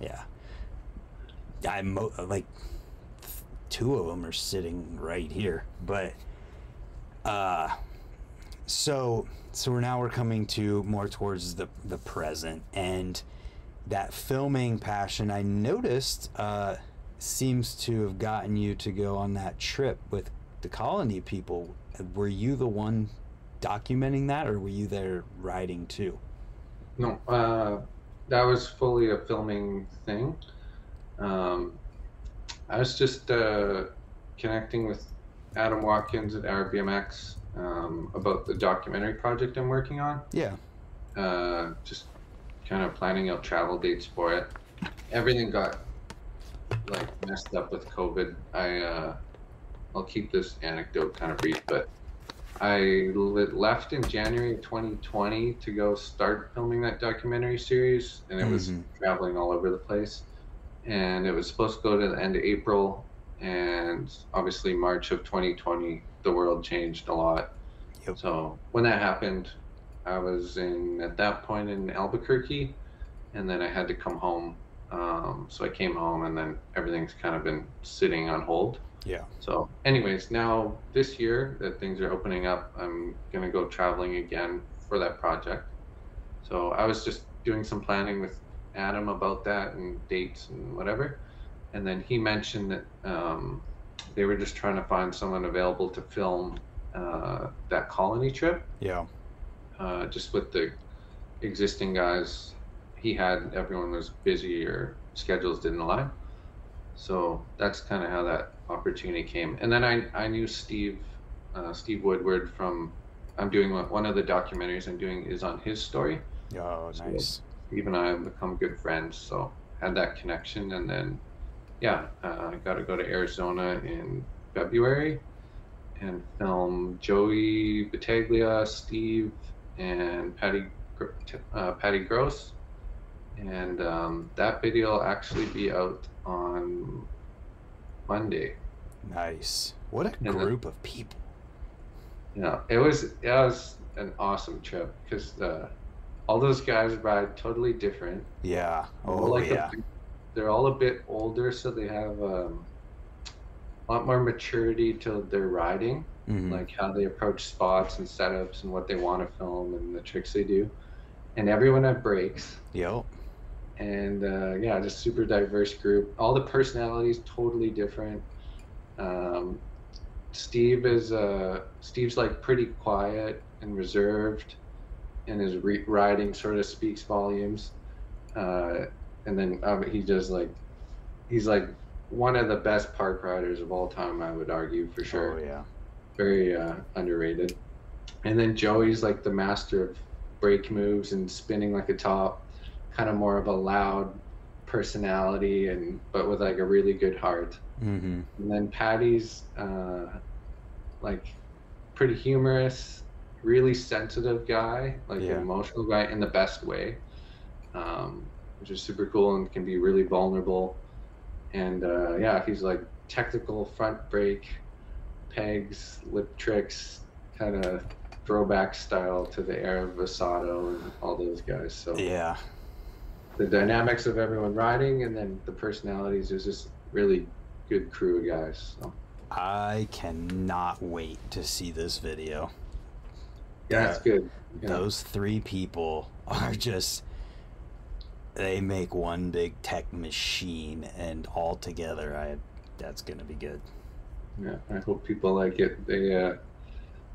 yeah. I mo- like th- two of them are sitting right here, but uh so so we're now we're coming to more towards the the present and that filming passion I noticed uh seems to have gotten you to go on that trip with the colony people. Were you the one documenting that or were you there riding too? No, uh, that was fully a filming thing. Um, I was just uh, connecting with Adam Watkins at Our BMX um, about the documentary project I'm working on. Yeah. uh, just kind of planning out travel dates for it. Everything got like messed up with COVID. I uh, I'll keep this anecdote kind of brief, but I le- left in January of 2020 to go start filming that documentary series, and it was Mhm. traveling all over the place. And it was supposed to go to the end of April, and obviously March of 2020, the world changed a lot. Yep. So when that happened, I was in at that point in Albuquerque, and then I had to come home. Um, so I came home, and then everything's kind of been sitting on hold. Yeah. So, anyways, now this year that things are opening up, I'm gonna go traveling again for that project. So I was just doing some planning with Adam about that and dates and whatever, and then he mentioned that um, they were just trying to find someone available to film uh, that colony trip Yeah. uh, just with the existing guys he had everyone was busy or schedules didn't align so that's kind of how that opportunity came and then i, I knew steve uh, steve woodward from i'm doing one one of the documentaries i'm doing is on his story Oh, So- nice. steve and i have become good friends so had that connection and then yeah uh, i got to go to arizona in february and film joey battaglia steve and patty uh, patty gross and um, that video will actually be out on Monday. Nice. What a then- group of people. Yeah, it was it was an awesome trip because uh, all those guys ride totally different. Yeah. Oh like yeah. bit- they're all a bit older, so they have um, a lot more maturity to their riding, Mhm. like how they approach spots and setups and what they want to film and the tricks they do. And everyone have brakes. Yep. and uh, yeah, just super diverse group. All the personalities totally different. Um, Steve is uh, Steve's like pretty quiet and reserved, and his re- writing sort of speaks volumes. Uh, and then um, he does like he's like one of the best park riders of all time. I would argue for sure Oh yeah. very uh, underrated. And then Joey's like the master of brake moves and spinning like a top, kind of more of a loud personality and but with like a really good heart. Mm-hmm. And then Patty's uh, like pretty humorous, really sensitive guy, like Yeah. an emotional guy in the best way, um, which is super cool and can be really vulnerable. And uh, yeah, he's like technical front brake, pegs, lip tricks, kind of throwback style to the era of Vasato and all those guys. So Yeah. the dynamics of everyone riding and then the personalities is just really good crew of guys. So I cannot wait to see this video. yeah, it's good. Yeah. Those three people are just they make one big tech machine and all together I that's gonna be good. Yeah, I hope people like it. They uh,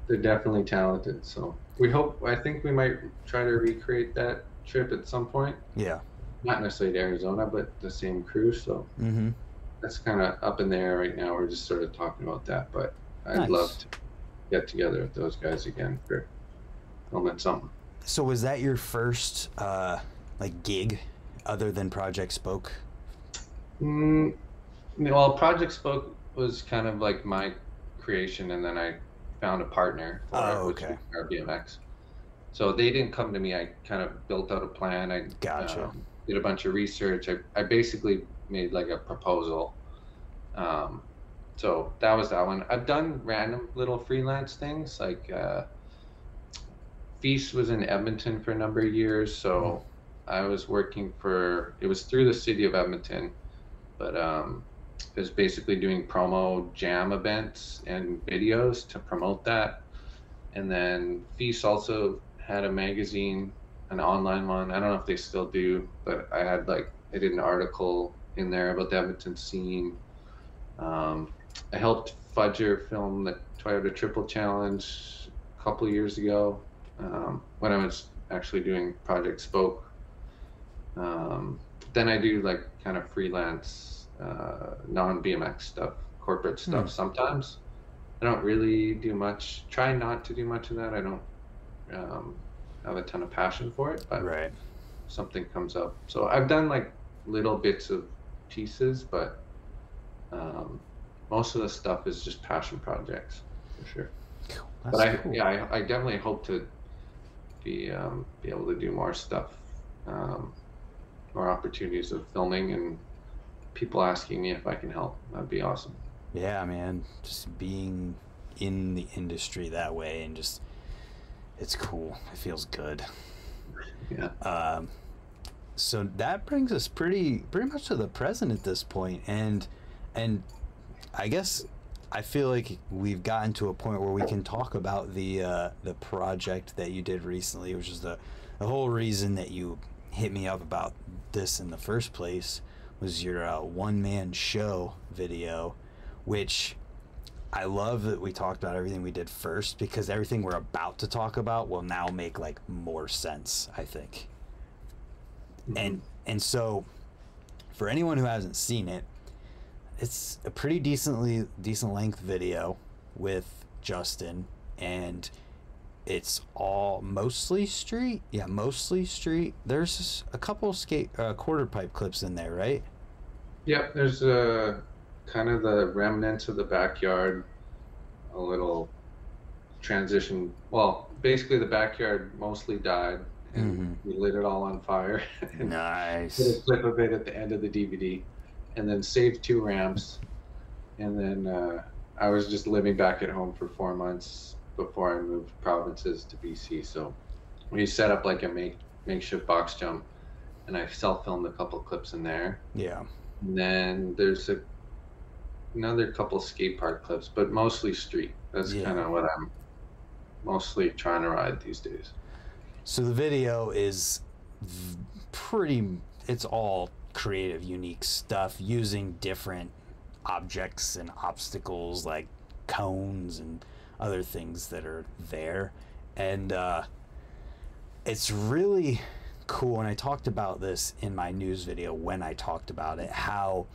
they're definitely talented. So we hope. I think we might try to recreate that trip at some point. Yeah. Not necessarily to Arizona, but the same crew. So Mm-hmm. that's kind of up in the air right now. We're just sort of talking about that, but I'd Nice. love to get together with those guys again for filming something. So was that your first uh like gig other than Project Spoke? Mm, well, Project Spoke was kind of like my creation, and then I found a partner for Oh, it, which okay. was Our BMX. So they didn't come to me. I kind of built out a plan. I Gotcha. um, did a bunch of research. I, I basically made like a proposal. Um, so that was that one. I've done random little freelance things like uh, Feast was in Edmonton for a number of years, so I was working for. It was through the city of Edmonton, but um, it was basically doing promo jam events and videos to promote that. And then Feast also had a magazine, an online one. I don't know if they still do, but I had like I did an article in there about the Edmonton scene. Um, I helped Fudger film the Toyota Triple Challenge a couple years ago um, when I was actually doing Project Spoke. Um, then I do like kind of freelance, uh, non BMX stuff, corporate stuff Hmm. sometimes. I don't really do much. Try not to do much of that. I don't um, have a ton of passion for it, but Right. something comes up. So I've done like little bits of pieces, but um, most of the stuff is just passion projects for sure. Cool. but I cool. yeah I, I definitely hope to be um, be able to do more stuff, um, more opportunities of filming and people asking me if I can help. That'd be awesome. Yeah, man. Just being in the industry that way and just it's cool. It feels good. Yeah. Um, so that brings us pretty pretty much to the present at this point, and and I guess I feel like we've gotten to a point where we can talk about the uh, the project that you did recently, which is the the whole reason that you hit me up about this in the first place was your uh, one man show video, which I love that we talked about everything we did first because everything we're about to talk about will now make like more sense, I think. And and so for anyone who hasn't seen it, it's a pretty decently decent length video with Justin and it's all mostly street. Yeah, mostly street. There's a couple skate uh, quarter pipe clips in there, right? Yep, there's a kind of the remnants of the backyard, a little transition. Well, basically the backyard mostly died, and we lit it all on fire. and Nice. Put a clip of it at the end of the DVD, and then saved two ramps, and then uh, I was just living back at home for four months before I moved provinces to BC. So we set up like a make, makeshift box jump, and I self filmed a couple clips in there. Yeah. And then there's a another couple skate park clips, but mostly street. That's Yeah. kind of what I'm mostly trying to ride these days. So the video is pretty, it's all creative, unique stuff using different objects and obstacles like cones and other things that are there. And uh, it's really cool. And I talked about this in my news video when I talked about it how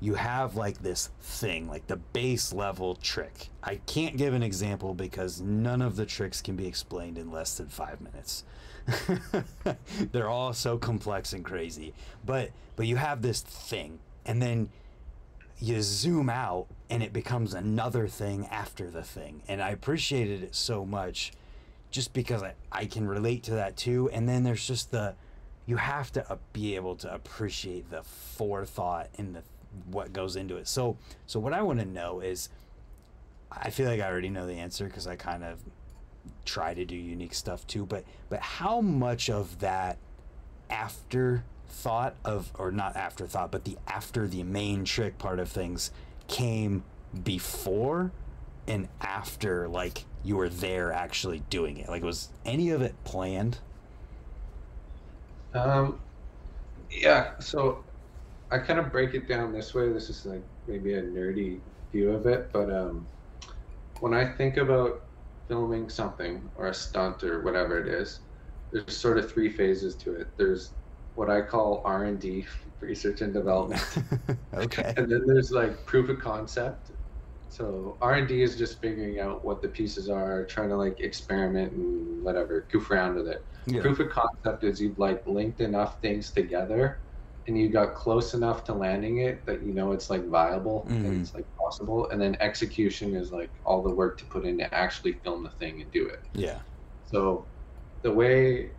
you have like this thing, like the base level trick. I can't give an example because none of the tricks can be explained in less than five minutes. They're all so complex and crazy. But but you have this thing, and then you zoom out and it becomes another thing after the thing. And I appreciated it so much just because I, I can relate to that too. And then there's just the you have to uh, be able to appreciate the forethought and the what goes into it. So so what I want to know is I feel like I already know the answer because I kind of try to do unique stuff too, but but how much of that afterthought of or not afterthought, but the after the main trick part of things came before and after like you were there actually doing it? Like was any of it planned? Um, yeah, so I kind of break it down this way. This is like maybe a nerdy view of it, but um, when I think about filming something or a stunt or whatever it is, there's sort of three phases to it. There's what I call R and D, research and development, okay. and then there's like proof of concept. So R and D is just figuring out what the pieces are, trying to like experiment and whatever, goof around with it Yeah. proof of concept is you've like linked enough things together and you got close enough to landing it that you know it's like viable Mhm. and it's like possible and then execution is like all the work to put in to actually film the thing and do it Yeah. so the way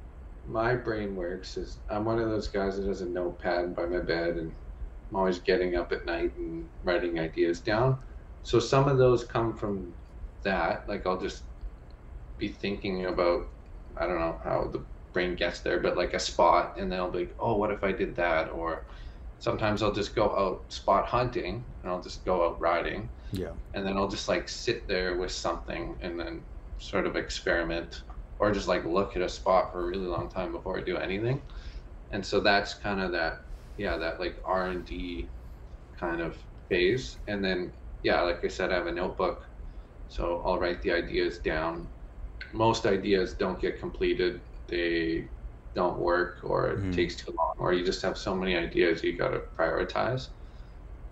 my brain works is i'm one of those guys that has a notepad by my bed and i'm always getting up at night and writing ideas down. So some of those come from that like i'll just be thinking about i don't know how the brain gets there but like a spot and then i'll be like oh what if i did that? Or sometimes i'll just go out spot hunting and i'll just go out riding. Yeah. and then I'll just like sit there with something and then sort of experiment or just like look at a spot for a really long time before I do anything. And so that's kind of that yeah, that like R&D kind of phase. And then yeah, like I said I have a notebook. So I'll write the ideas down. Most ideas don't get completed. They don't work or it Mhm. takes too long or you just have so many ideas you got to prioritize.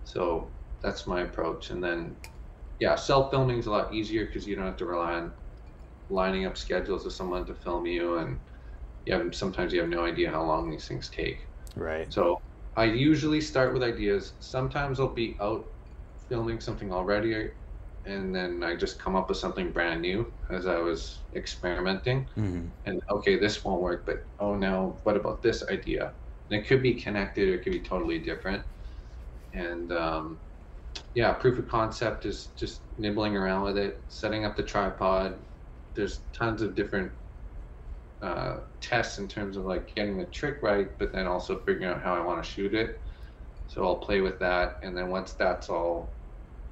So that's my approach and then yeah, self filming is a lot easier because you don't have to rely on lining up schedules with someone to film you, and you have sometimes you have no idea how long these things take. Right. So I usually start with ideas. Sometimes I'll be out filming something already, and then I just come up with something brand new as I was experimenting. hmm And okay, this won't work, but oh no, what about this idea? And it could be connected, or it could be totally different. And um, yeah, proof of concept is just nibbling around with it, setting up the tripod. There's tons of different uh, tests in terms of like getting the trick right, but then also figuring out how I want to shoot it. So I'll play with that, and then once that's all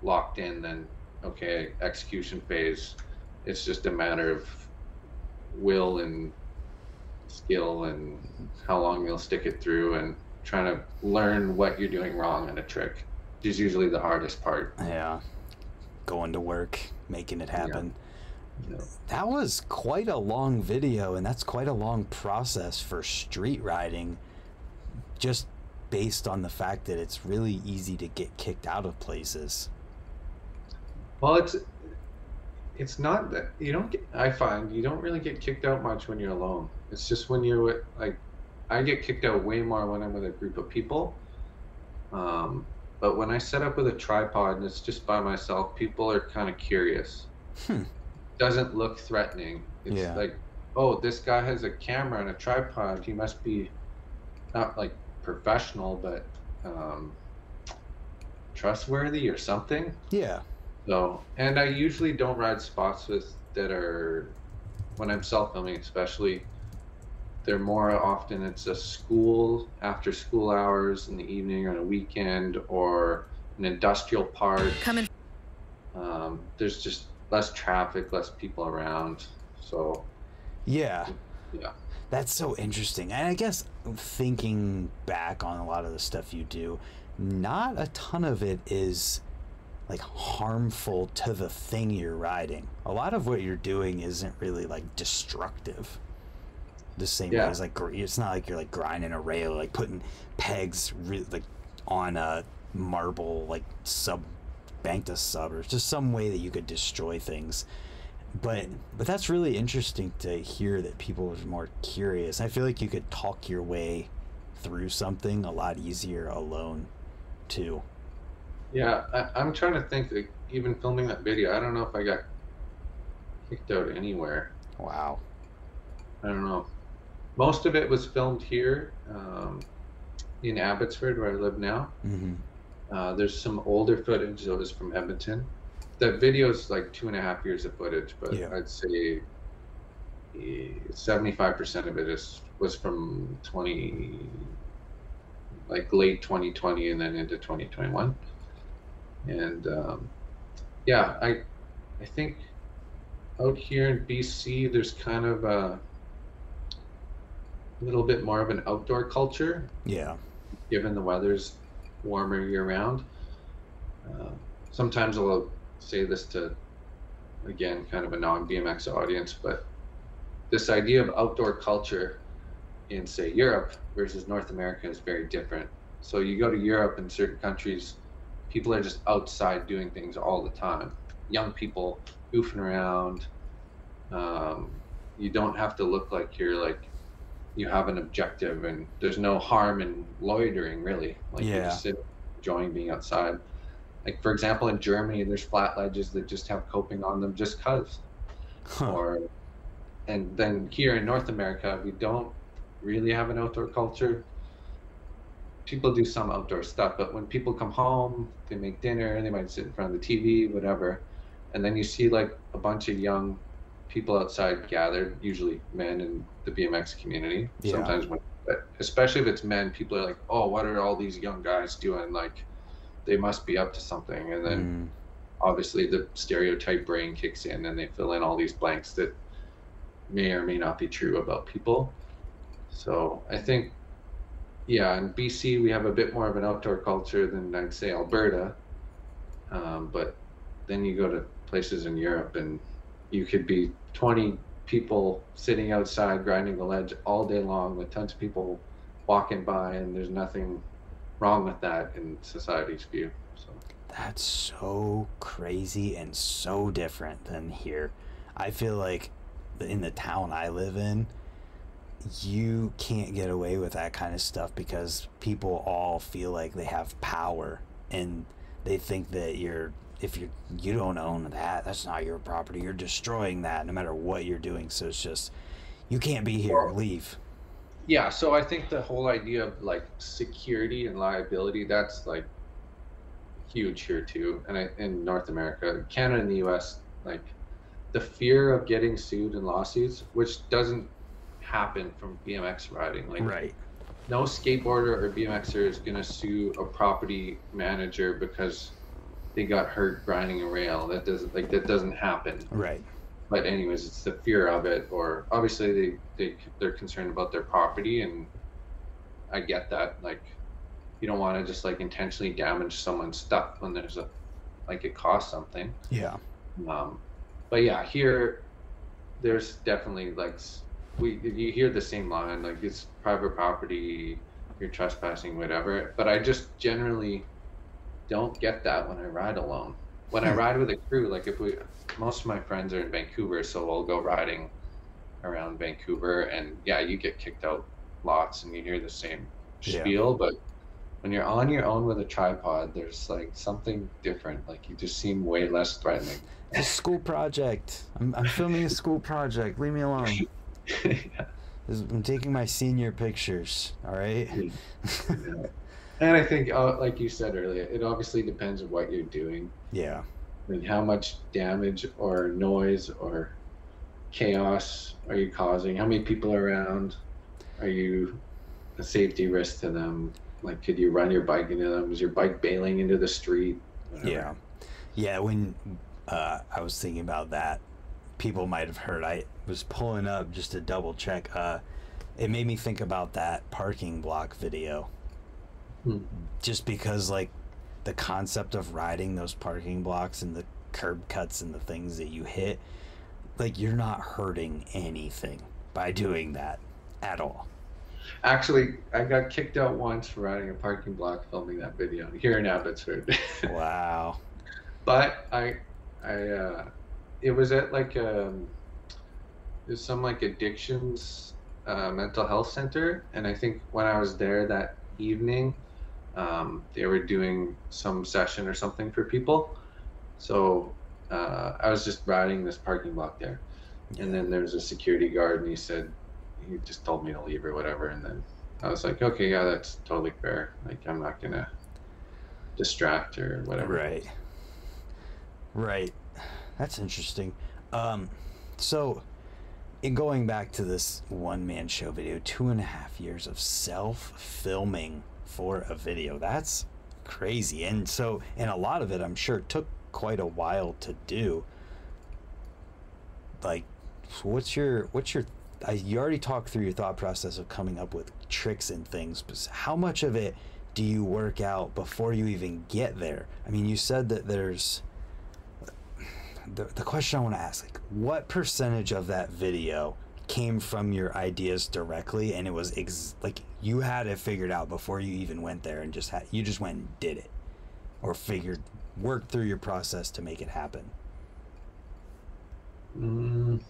locked in, then okay, execution phase. It's just a matter of will and skill and how long you'll stick it through and trying to learn what you're doing wrong in a trick is usually the hardest part. Yeah. Going to work, making it happen. Know. That was quite a long video, and that's quite a long process for street riding, just based on the fact that it's really easy to get kicked out of places. Well, it's it's not that you don't get. I find you don't really get kicked out much when you're alone. It's just when you're with like, I get kicked out way more when I'm with a group of people. Um, but when I set up with a tripod and it's just by myself, people are kind of curious. Hmm. Doesn't look threatening. It's Yeah. like, oh, this guy has a camera and a tripod. He must be not like professional, but um, trustworthy or something. Yeah. So, and I usually don't ride spots with that are when I'm self filming, especially. They're more often it's a school after school hours in the evening or on a weekend or an industrial park. Coming. Um, there's just less traffic, less people around. So Yeah. yeah, That's so interesting. And I guess thinking back on a lot of the stuff you do, not a ton of it is like harmful to the thing you're riding. A lot of what you're doing isn't really like destructive. The same way Yeah. as like it's not like you're like grinding a rail, like putting pegs re- like on a marble like sub bank to sub or just some way that you could destroy things but but that's really interesting to hear that people are more curious. I feel like you could talk your way through something a lot easier alone, too. yeah. I, I'm trying to think. Like, even filming that video, I don't know if I got kicked out anywhere. Wow. I don't know. Most of it was filmed here um, in Abbotsford, where I live now. hmm Uh, there's some older footage that was from Edmonton. The video's like two and a half years of footage, but Yeah. I'd say seventy-five percent of it is was from twenty, like late 2020 and then into 2021. And um, yeah, I I think out here in BC, there's kind of a little bit more of an outdoor culture Yeah. given the weather's warmer year round. Uh, sometimes I'll say this to, again, kind of a non BMX audience, but this idea of outdoor culture in, say, Europe versus North America is very different. So you go to Europe in certain countries, people are just outside doing things all the time. Young people goofing around. Um, you don't have to look like you're like you have an objective and there's no harm in loitering really. Like you just sit enjoying being outside. Like for example in germany there's flat ledges that just have coping on them just cuz Huh. or and then here in north america we don't really have an outdoor culture. People do some outdoor stuff but when people come home they make dinner they might sit in front of the tv whatever. And then you see like a bunch of young people outside gathered usually men in the bmx community Yeah. sometimes when but especially if it's men people are like oh what are all these young guys doing like they must be up to something and then Mm. obviously the stereotype brain kicks in and they fill in all these blanks that may or may not be true about people. So I think, yeah, in BC we have a bit more of an outdoor culture than I'd say Alberta. Um, but then you go to places in Europe and you could be 20 people sitting outside grinding the ledge all day long with tons of people walking by and there's nothing wrong with that in society's view. So. That's so crazy and so different than here. I feel like in the town I live in, you can't get away with that kind of stuff because people all feel like they have power and they think that you're if you you don't own that, that's not your property. You're destroying that no matter what you're doing. So it's just you can't be here. Well- Leave. Yeah, so I think the whole idea of like security and liability that's like huge here too, and I, in North America, Canada, and the U.S. Like the fear of getting sued in lawsuits, which doesn't happen from BMX riding. Like Right. no skateboarder or BMXer is gonna sue a property manager because they got hurt grinding a rail. That doesn't like that doesn't happen Right. but anyways it's the fear of it or obviously they, they they're concerned about their property and i get that like you don't want to just like intentionally damage someone's stuff when there's a like it costs something Yeah. um but yeah here there's definitely like we you hear the same line like it's private property you're trespassing whatever but i just generally don't get that when i ride alone when i Hmm. ride with a crew like if we most of my friends are in vancouver so we'll go riding around vancouver and yeah you get kicked out lots and you hear the same Yeah. spiel but when you're on your own with a tripod there's like something different like you just seem way less threatening It's a school project. I'm, I'm filming a school project. Leave me alone. yeah. I'm taking my senior pictures. All right. Yeah. And I think, uh, like you said earlier, it obviously depends on what you're doing. Yeah. I mean, how much damage or noise or chaos are you causing? How many people are around? Are you a safety risk to them? Like, could you run your bike into them? Is your bike bailing into the street? Whatever. Yeah. Yeah. When uh, I was thinking about that, people might have heard I was pulling up just to double check. Uh, it made me think about that parking block video. Hmm. Just because, like, the concept of riding those parking blocks and the curb cuts and the things that you hit, like, you're not hurting anything by doing that at all. Actually, I got kicked out once for riding a parking block filming that video here in Abbotsford. Wow. but I, I, uh, it was at like um, there's some like addictions uh, mental health center, and I think when I was there that evening, um, they were doing some session or something for people. So uh, I was just riding this parking block there, and then there was a security guard, and he said he just told me to leave or whatever, and then I was like, okay, yeah, that's totally fair. Like I'm not gonna distract or whatever. Right. Right. That's interesting. Um, so, in going back to this one man show video, two and a half years of self filming for a video. That's crazy. And so, and a lot of it, I'm sure, took quite a while to do. Like, what's your, what's your, I, you already talked through your thought process of coming up with tricks and things, but how much of it do you work out before you even get there? I mean, you said that there's, the, the question I want to ask, like, what percentage of that video came from your ideas directly and it was ex- like you had it figured out before you even went there and just had you just went and did it. Or figured worked through your process to make it happen. Mm,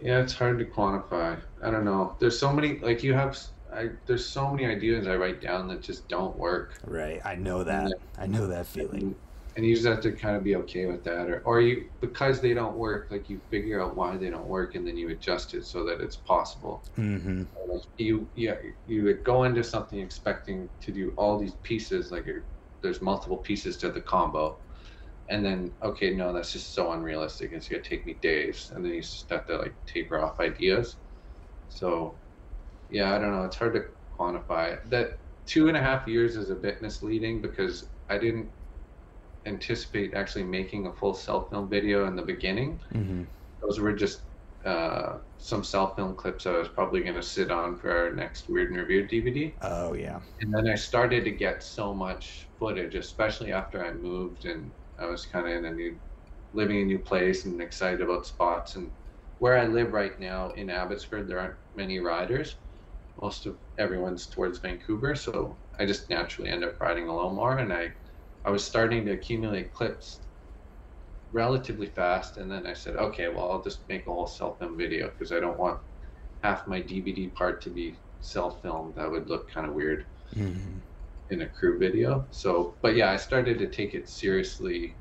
yeah, it's hard to quantify. I don't know. There's so many like you have. I, there's so many ideas I write down that just don't work, right. I know that. I know that feeling and you just have to kind of be okay with that, or or you because they don't work, like you figure out why they don't work, and then you adjust it so that it's possible. mm-hmm. Like you yeah you would go into something expecting to do all these pieces like you're, there's multiple pieces to the combo and then okay no that's just so unrealistic it's to take me days and then you just have to like taper off ideas. So yeah i don't know it's hard to quantify. That two and a half years is a bit misleading because i didn't anticipate actually making a full self-film video in the beginning mm-hmm those were just uh, some self-film clips I was probably going to sit on for our next Weird and Revered DVD. oh yeah And then I started to get so much footage, especially after I moved and I was kind of in a new, living in a new place and excited about spots. And where I live right now in Abbotsford, there aren't many riders. Most of everyone's towards Vancouver, so I just naturally end up riding alone more. And I, I was starting to accumulate clips relatively fast, and then I said, okay, well, I'll just make a whole self-film video because I don't want half my DVD part to be self-filmed. That would look kind of weird mm-hmm. in a crew video. So, but yeah, I started to take it seriously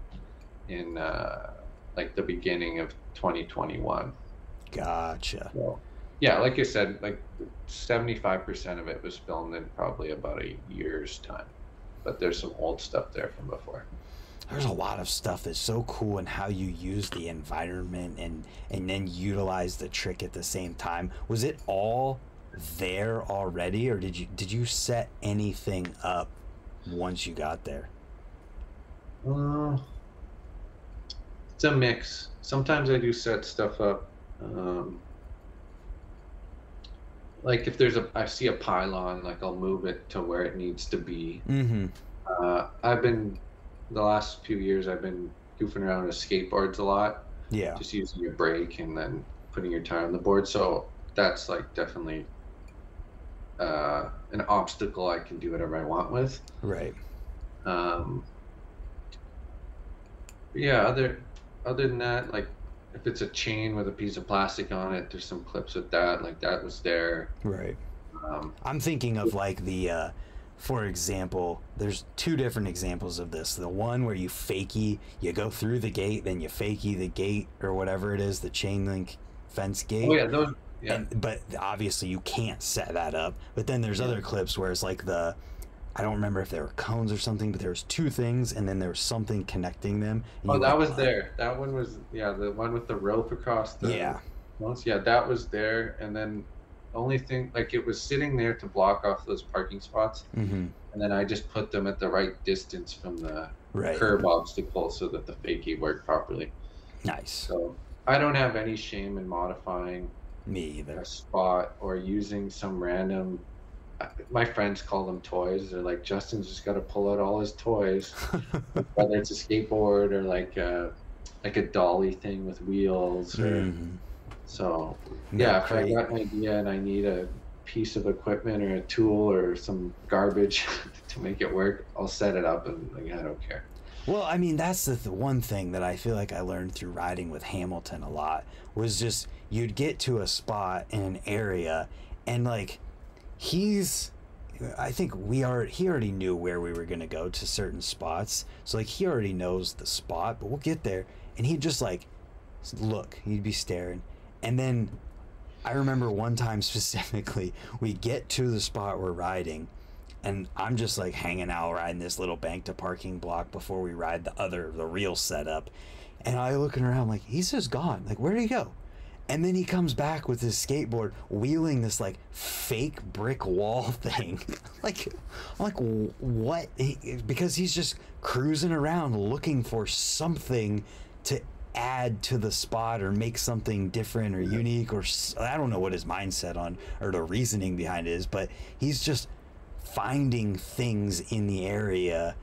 in uh, like the beginning of 2021. gotcha So, yeah, like I said, like 75% of it was filmed in probably about a year's time. But there's some old stuff there from before. there's a lot of stuff that's so cool in how you use the environment and and then utilize the trick at the same time was it all there already or did you did you set anything up once you got there Uh, it's a mix. Sometimes I do set stuff up. Um, like if there's a, I see a pylon, like I'll move it to where it needs to be. mm-hmm Uh, I've been, the last few years, I've been goofing around with skateboards a lot, yeah just using your brake and then putting your tire on the board. So that's like definitely uh, an obstacle I can do whatever I want with. right Um, yeah, other other than that, like if it's a chain with a piece of plastic on it, there's some clips with that. Like that was there. right Um, i'm thinking of like the uh for example there's two different examples of this the one where you fakey you go through the gate then you fakey the gate or whatever it is the chain link fence gate. Oh yeah, those. Yeah. And, but obviously you can't set that up. But then there's other clips where it's like the I don't remember if they were cones or something, but there was two things and then there was something connecting them. oh, that was there. That one was yeah, the one with the rope across the. Yeah. Once, yeah, that was there, and then only thing like it was sitting there to block off those parking spots, hmm and then I just put them at the right distance from the Right. curb obstacle so that the fakie worked properly. Nice. So I don't have any shame in modifying Me either. a spot or using some random. My friends call them toys. They're like Justin's just got to pull out all his toys, whether it's a skateboard or like a, like a dolly thing with wheels. Or, Mhm. So yeah, if I got an idea and I need a piece of equipment or a tool or some garbage to make it work, I'll set it up and like I don't care. Well, I mean, that's the, the one thing that I feel like I learned through riding with Hamilton a lot was just you'd get to a spot in an area and like he's I think we are he already knew where we were to go to certain spots. So like he already knows the spot, but we'll get there and he'd just like look, he'd be staring. And then I remember one time specifically, we get to the spot we're riding and I'm just like hanging out riding this little bank to parking block before we ride the other the real setup and I looking around like he's just gone like where did he go and then he comes back with his skateboard wheeling this like fake brick wall thing. Like I'm like what? He- because he's just cruising around looking for something to add to the spot or make something different or unique or I don't know what his mindset on or the reasoning behind it is but he's just finding things in the area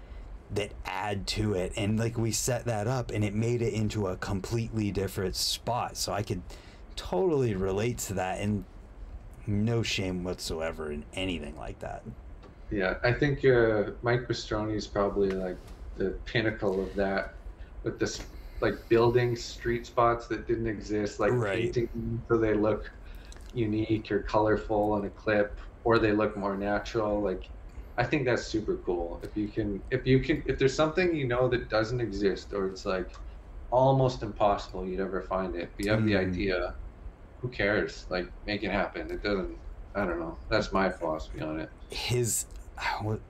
that add to it. And like we set that up and it made it into a completely different spot. So i could totally relate to that and no shame whatsoever in anything like that Yeah, I think uh, Mike Pastroni is probably like the pinnacle of that, with this like building street spots that didn't exist, like Right. painting them so they look unique or colorful in a clip, or they look more natural. Like, I think that's super cool. If you can, if you can, if there's something you know that doesn't exist, or it's like almost impossible you'd ever find it, but you have the Mm. idea. Who cares? Like, make it happen. It doesn't. I don't know. That's my philosophy on it. his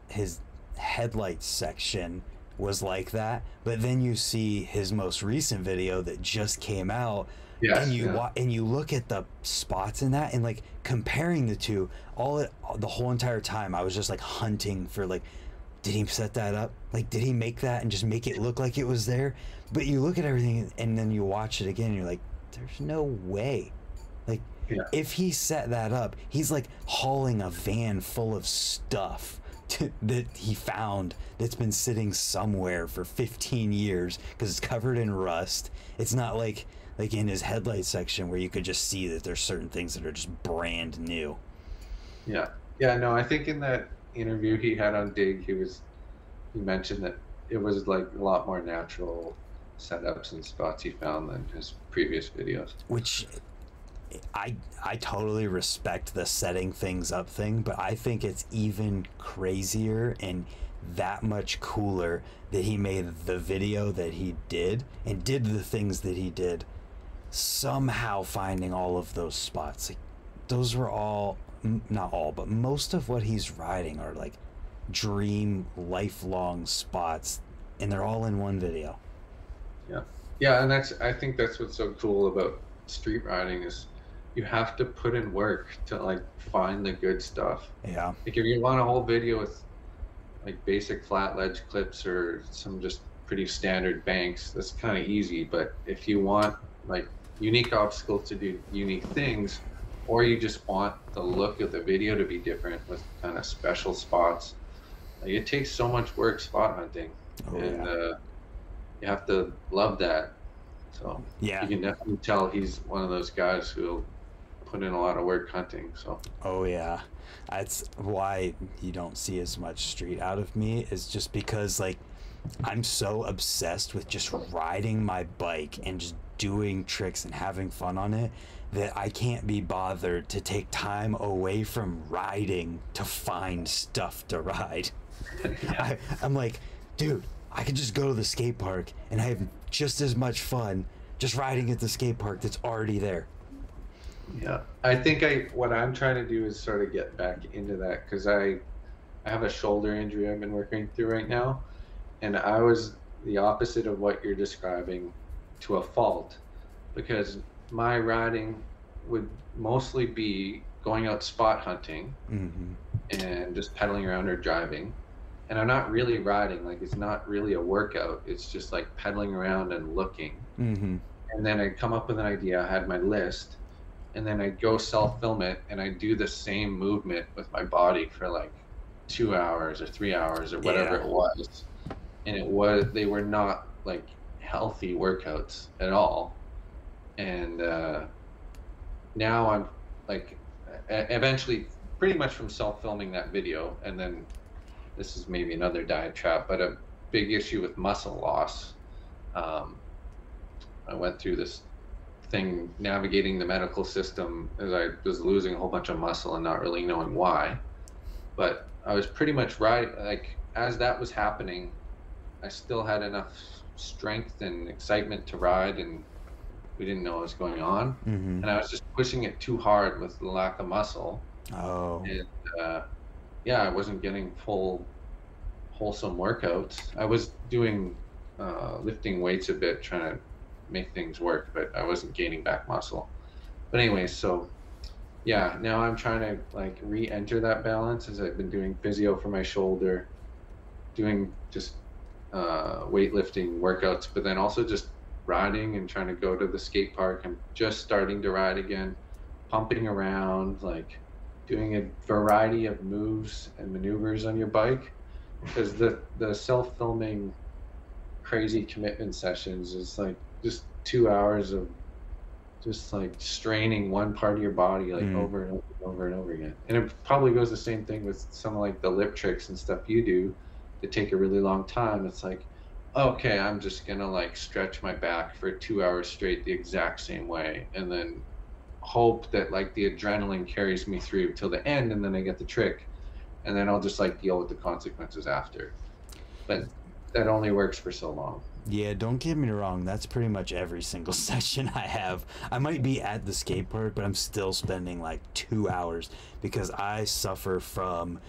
his headlights section was like that but then you see his most recent video that just came out Yes, and you yeah. wa- and you look at the spots in that and like comparing the two all it the whole entire time i was just like hunting for like did he set that up like did he make that and just make it look like it was there but you look at everything and then you watch it again and you're like there's no way Yeah. if he set that up he's like hauling a van full of stuff to, that he found that's been sitting somewhere for 15 years because it's covered in rust it's not like like in his headlight section where you could just see that there's certain things that are just brand new Yeah, yeah. No, I think in that interview he had on Dig, he was he mentioned that it was like a lot more natural setups and spots he found than his previous videos. which I I totally respect the setting things up thing, but I think it's even crazier and that much cooler that he made the video that he did and did the things that he did somehow finding all of those spots. Like those were all not all but most of what he's riding are like dream lifelong spots and they're all in one video. Yeah. Yeah, and that's I think that's what's so cool about street riding is you have to put in work to like find the good stuff. yeah Like if you want a whole video with like basic flat ledge clips or some just pretty standard banks, that's kind of easy. But if you want like unique obstacles to do unique things, or you just want the look of the video to be different with kind of special spots, like, it takes so much work spot hunting, oh and yeah uh, you have to love that. So yeah you can definitely tell he's one of those guys who'll put in a lot of work hunting. So Oh yeah, that's why you don't see as much street out of me. Is just because like I'm so obsessed with just riding my bike and just doing tricks and having fun on it that I can't be bothered to take time away from riding to find stuff to ride. I, I'm like, dude, I could just go to the skate park and have just as much fun just riding at the skate park that's already there. Yeah, I think I what I'm trying to do is sort of get back into that because I I have a shoulder injury I've been working through right now, and I was the opposite of what you're describing to a fault because my riding would mostly be going out spot hunting Mm-hmm. and just pedaling around or driving. And I'm not really riding, like it's not really a workout. It's just like pedaling around and looking. Mm-hmm. And then I'd come up with an idea, I had my list, and then I'd go self film it and I'd do the same movement with my body for like two hours or three hours or whatever Yeah. it was. And it was they were not like healthy workouts at all. And uh now I'm like eventually pretty much from self filming that video and then this is maybe another diet trap but a big issue with muscle loss um, i went through this thing navigating the medical system as i was losing a whole bunch of muscle and not really knowing why but i was pretty much right like as that was happening i still had enough strength and excitement to ride and we didn't know what was going on Mm-hmm. and I was just pushing it too hard with the lack of muscle, Oh. and uh, yeah, I wasn't getting full, wholesome workouts. I was doing uh, lifting weights a bit, trying to make things work, but I wasn't gaining back muscle. But anyway, so yeah, now I'm trying to like re-enter that balance as I've been doing physio for my shoulder, doing just uh, weightlifting workouts, but then also just riding and trying to go to the skate park. I'm just starting to ride again, pumping around, like doing a variety of moves and maneuvers on your bike. Because the, the self filming crazy commitment sessions is like just two hours of just like straining one part of your body like Mm. over and over and over and over again. And it probably goes the same thing with some of like the lip tricks and stuff you do that take a really long time. It's like, okay, I'm just gonna like stretch my back for two hours straight the exact same way, and then hope that like the adrenaline carries me through till the end, and then I get the trick, and then I'll just like deal with the consequences after. But that only works for so long. Yeah, don't get me wrong. That's pretty much every single session I have. I might be at the skate park, but I'm still spending like two hours because I suffer from,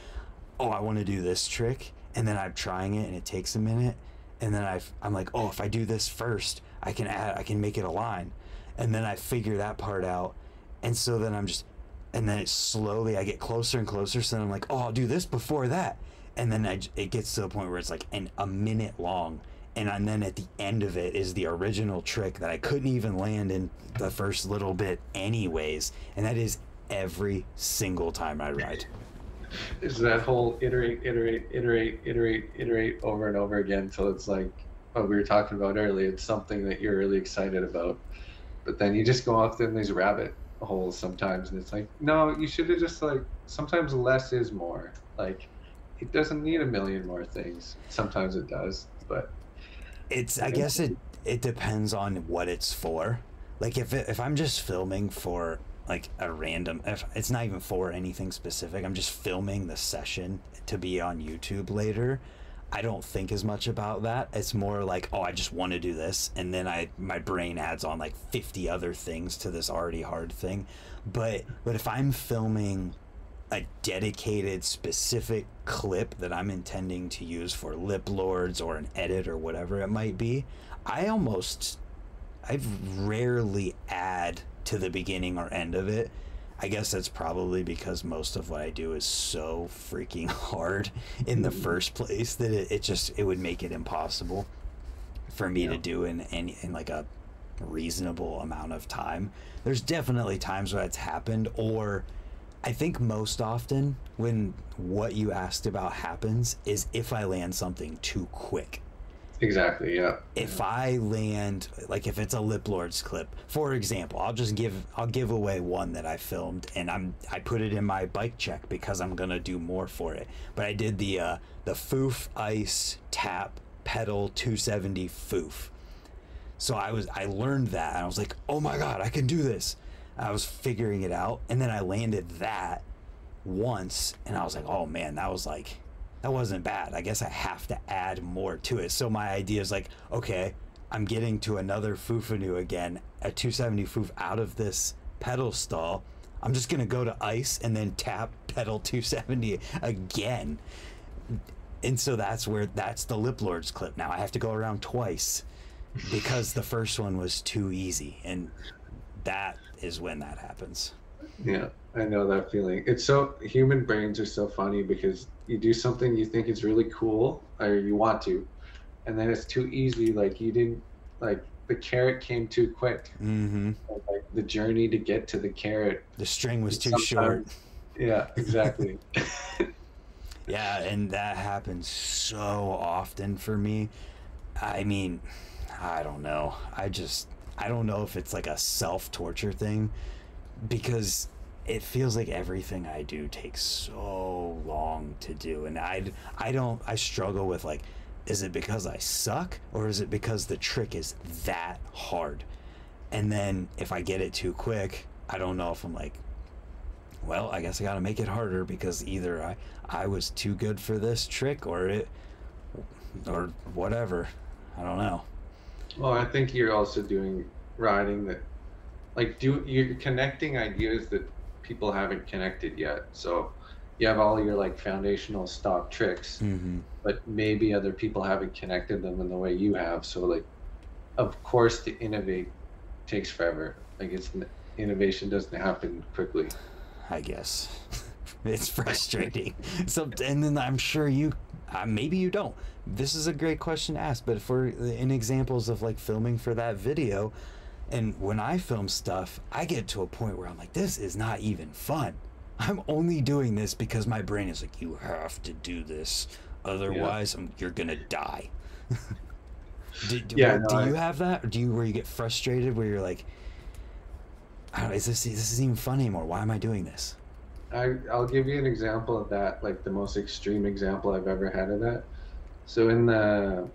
oh, I want to do this trick, and then I'm trying it, and it takes a minute, and then i I'm like, oh, if I do this first, I can add, I can make it a line, and then I figure that part out, and so then I'm just, and then slowly I get closer and closer. So then I'm like, oh, I'll do this before that, and then I, it gets to the point where it's like an, a minute long and, and then at the end of it is the original trick that I couldn't even land in the first little bit anyways and that is every single time I ride Is that whole iterate, iterate, iterate, iterate, iterate over and over again until it's like what we were talking about earlier. It's something that you're really excited about, but then you just go off in these rabbit holes sometimes, and it's like, no, you should have just like sometimes less is more. Like it doesn't need a million more things. Sometimes it does, but it's I guess it it depends on what it's for like if it, if I'm just filming for like a random if it's not even for anything specific I'm just filming the session to be on YouTube later I don't think as much about that. It's more like, oh, I just want to do this, and then I my brain adds on like fifty other things to this already hard thing. But but if I'm filming a dedicated specific clip that I'm intending to use for lip lords or an edit or whatever it might be, I almost I rarely add to the beginning or end of it. I guess that's probably because most of what I do is so freaking hard in the mm. first place that it, it just it would make it impossible for me to do in any in like a reasonable amount of time. There's definitely times where it's happened or I think most often when what you asked about happens is if I land something too quick exactly, yeah. if I land like if it's a Lip Lords clip, for example, I'll just give I'll give away one that I filmed and I'm I put it in my bike check because I'm gonna do more for it. But I did the uh, the Foof Ice Tap Pedal 270 Foof. So I was I learned that and I was like, oh my god, I can do this. I was figuring it out and then I landed that once and I was like, oh man, that was like that wasn't bad. I guess I have to add more to it. So my idea is like, okay, I'm getting to another Fufanu again, a 270 Foof out of this pedal stall. I'm just gonna go to ice and then tap pedal 270 again. And so that's where that's the Lip Lords clip. Now I have to go around twice because the first one was too easy, and that is when that happens. Yeah, I know that feeling. It's so human brains are so funny because you do something you think is really cool or you want to, and then it's too easy. Like you didn't like the carrot came too quick. Mm-hmm. Like the journey to get to the carrot. The string was too short. Yeah, exactly. yeah, and that happens so often for me. I mean, I don't know. I just I don't know if it's like a self torture thing because it feels like everything I do takes so long to do, and I I don't I struggle with like, is it because I suck or is it because the trick is that hard? And then if I get it too quick, I don't know if I'm like, well, I guess I got to make it harder because either I I was too good for this trick or it or whatever. I don't know. Well, I think you're also doing writing that like do you're connecting ideas that people haven't connected yet. So you have all your like foundational stock tricks, mm-hmm. but maybe other people haven't connected them in the way you have. So like, of course, to innovate takes forever. Like it's innovation doesn't happen quickly. I guess it's frustrating. so and then I'm sure you, uh, maybe you don't. This is a great question to ask. But for in examples of like filming for that video, and when I film stuff, I get to a point where I'm like, this is not even fun. I'm only doing this because my brain is like, you have to do this. Otherwise, yeah. you're going to die. do, do, yeah, no, do you have that? Or do you, where you get frustrated, where you're like, oh, is this, this isn't even fun anymore. Why am I doing this? I, I'll give you an example of that, like the most extreme example I've ever had of that. So in the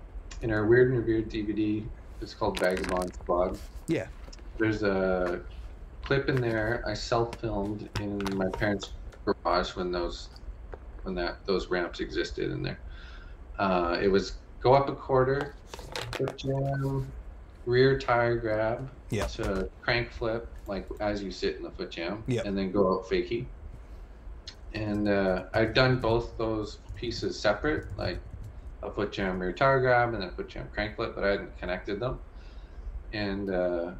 in our Weird and Revered DVD, it's called Vagabond Squad. Yeah. There's a clip in there I self-filmed in my parents' garage when those when that those ramps existed in there. Uh, it was go up a quarter, foot jam, rear tire grab yeah. to crank flip like as you sit in the foot jam, yeah. and then go out fakie. And uh, I've done both those pieces separate, like a foot jam rear tire grab and then a foot jam crank flip, but I hadn't connected them. And uh,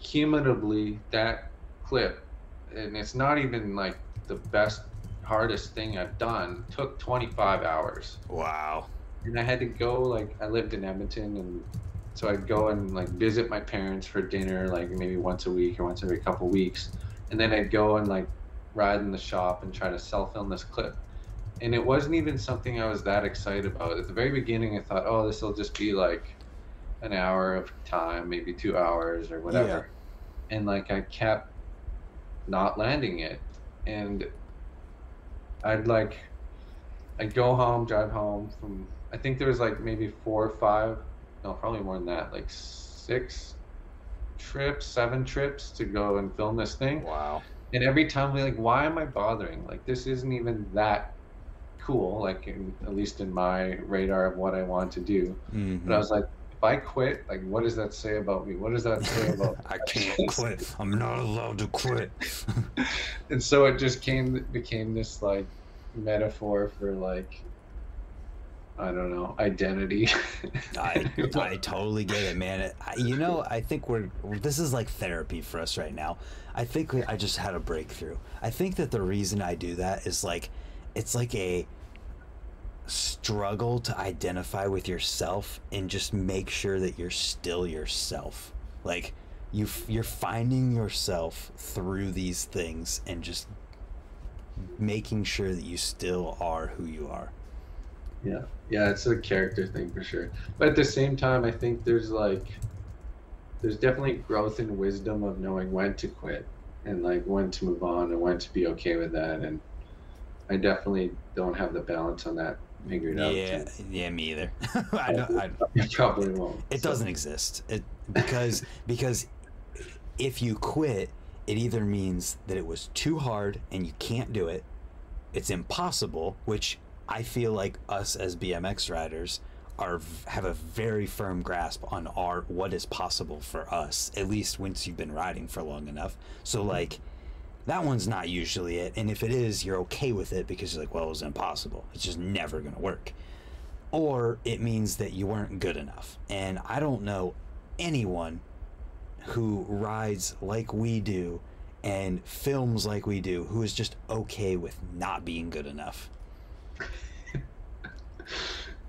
cumulatively that clip and it's not even like the best hardest thing i've done took 25 hours. Wow. And i had to go like i lived in edmonton and so i'd go and like visit my parents for dinner like maybe once a week or once every couple weeks. And then i'd go and like ride in the shop and try to self film this clip and it wasn't even something i was that excited about at the very beginning i thought oh this will just be like an hour of time, maybe two hours or whatever. Yeah. And like I kept not landing it. And I'd like I'd go home, drive home from I think there was like maybe four or five, no, probably more than that, like six trips, seven trips to go and film this thing. Wow. And every time we like, why am I bothering? Like this isn't even that cool, like in, at least in my radar of what I want to do. Mm-hmm. But I was like, if I quit, like, what does that say about me? What does that say about? I can't quit. I'm not allowed to quit. and so it just came became this like metaphor for like I don't know identity. I I totally get it, man. I, you know, I think we're this is like therapy for us right now. I think we, I just had a breakthrough. I think that the reason I do that is like it's like a struggle to identify with yourself and just make sure that you're still yourself. Like you you're finding yourself through these things and just making sure that you still are who you are. Yeah. Yeah, it's a character thing for sure. But at the same time, I think there's like there's definitely growth and wisdom of knowing when to quit and like when to move on and when to be okay with that and I definitely don't have the balance on that figured out. Yeah, too. yeah, me either. I, don't, I you probably won't. It so. doesn't exist. It because because if you quit, it either means that it was too hard and you can't do it. It's impossible, which I feel like us as BMX riders are have a very firm grasp on our what is possible for us at least once you've been riding for long enough so like that one's not usually it and if it is you're okay with it because you're like well it was impossible. It's just never going to work. Or it means that you weren't good enough and i don't know anyone who rides like we do and films like we do who is just okay with not being good enough.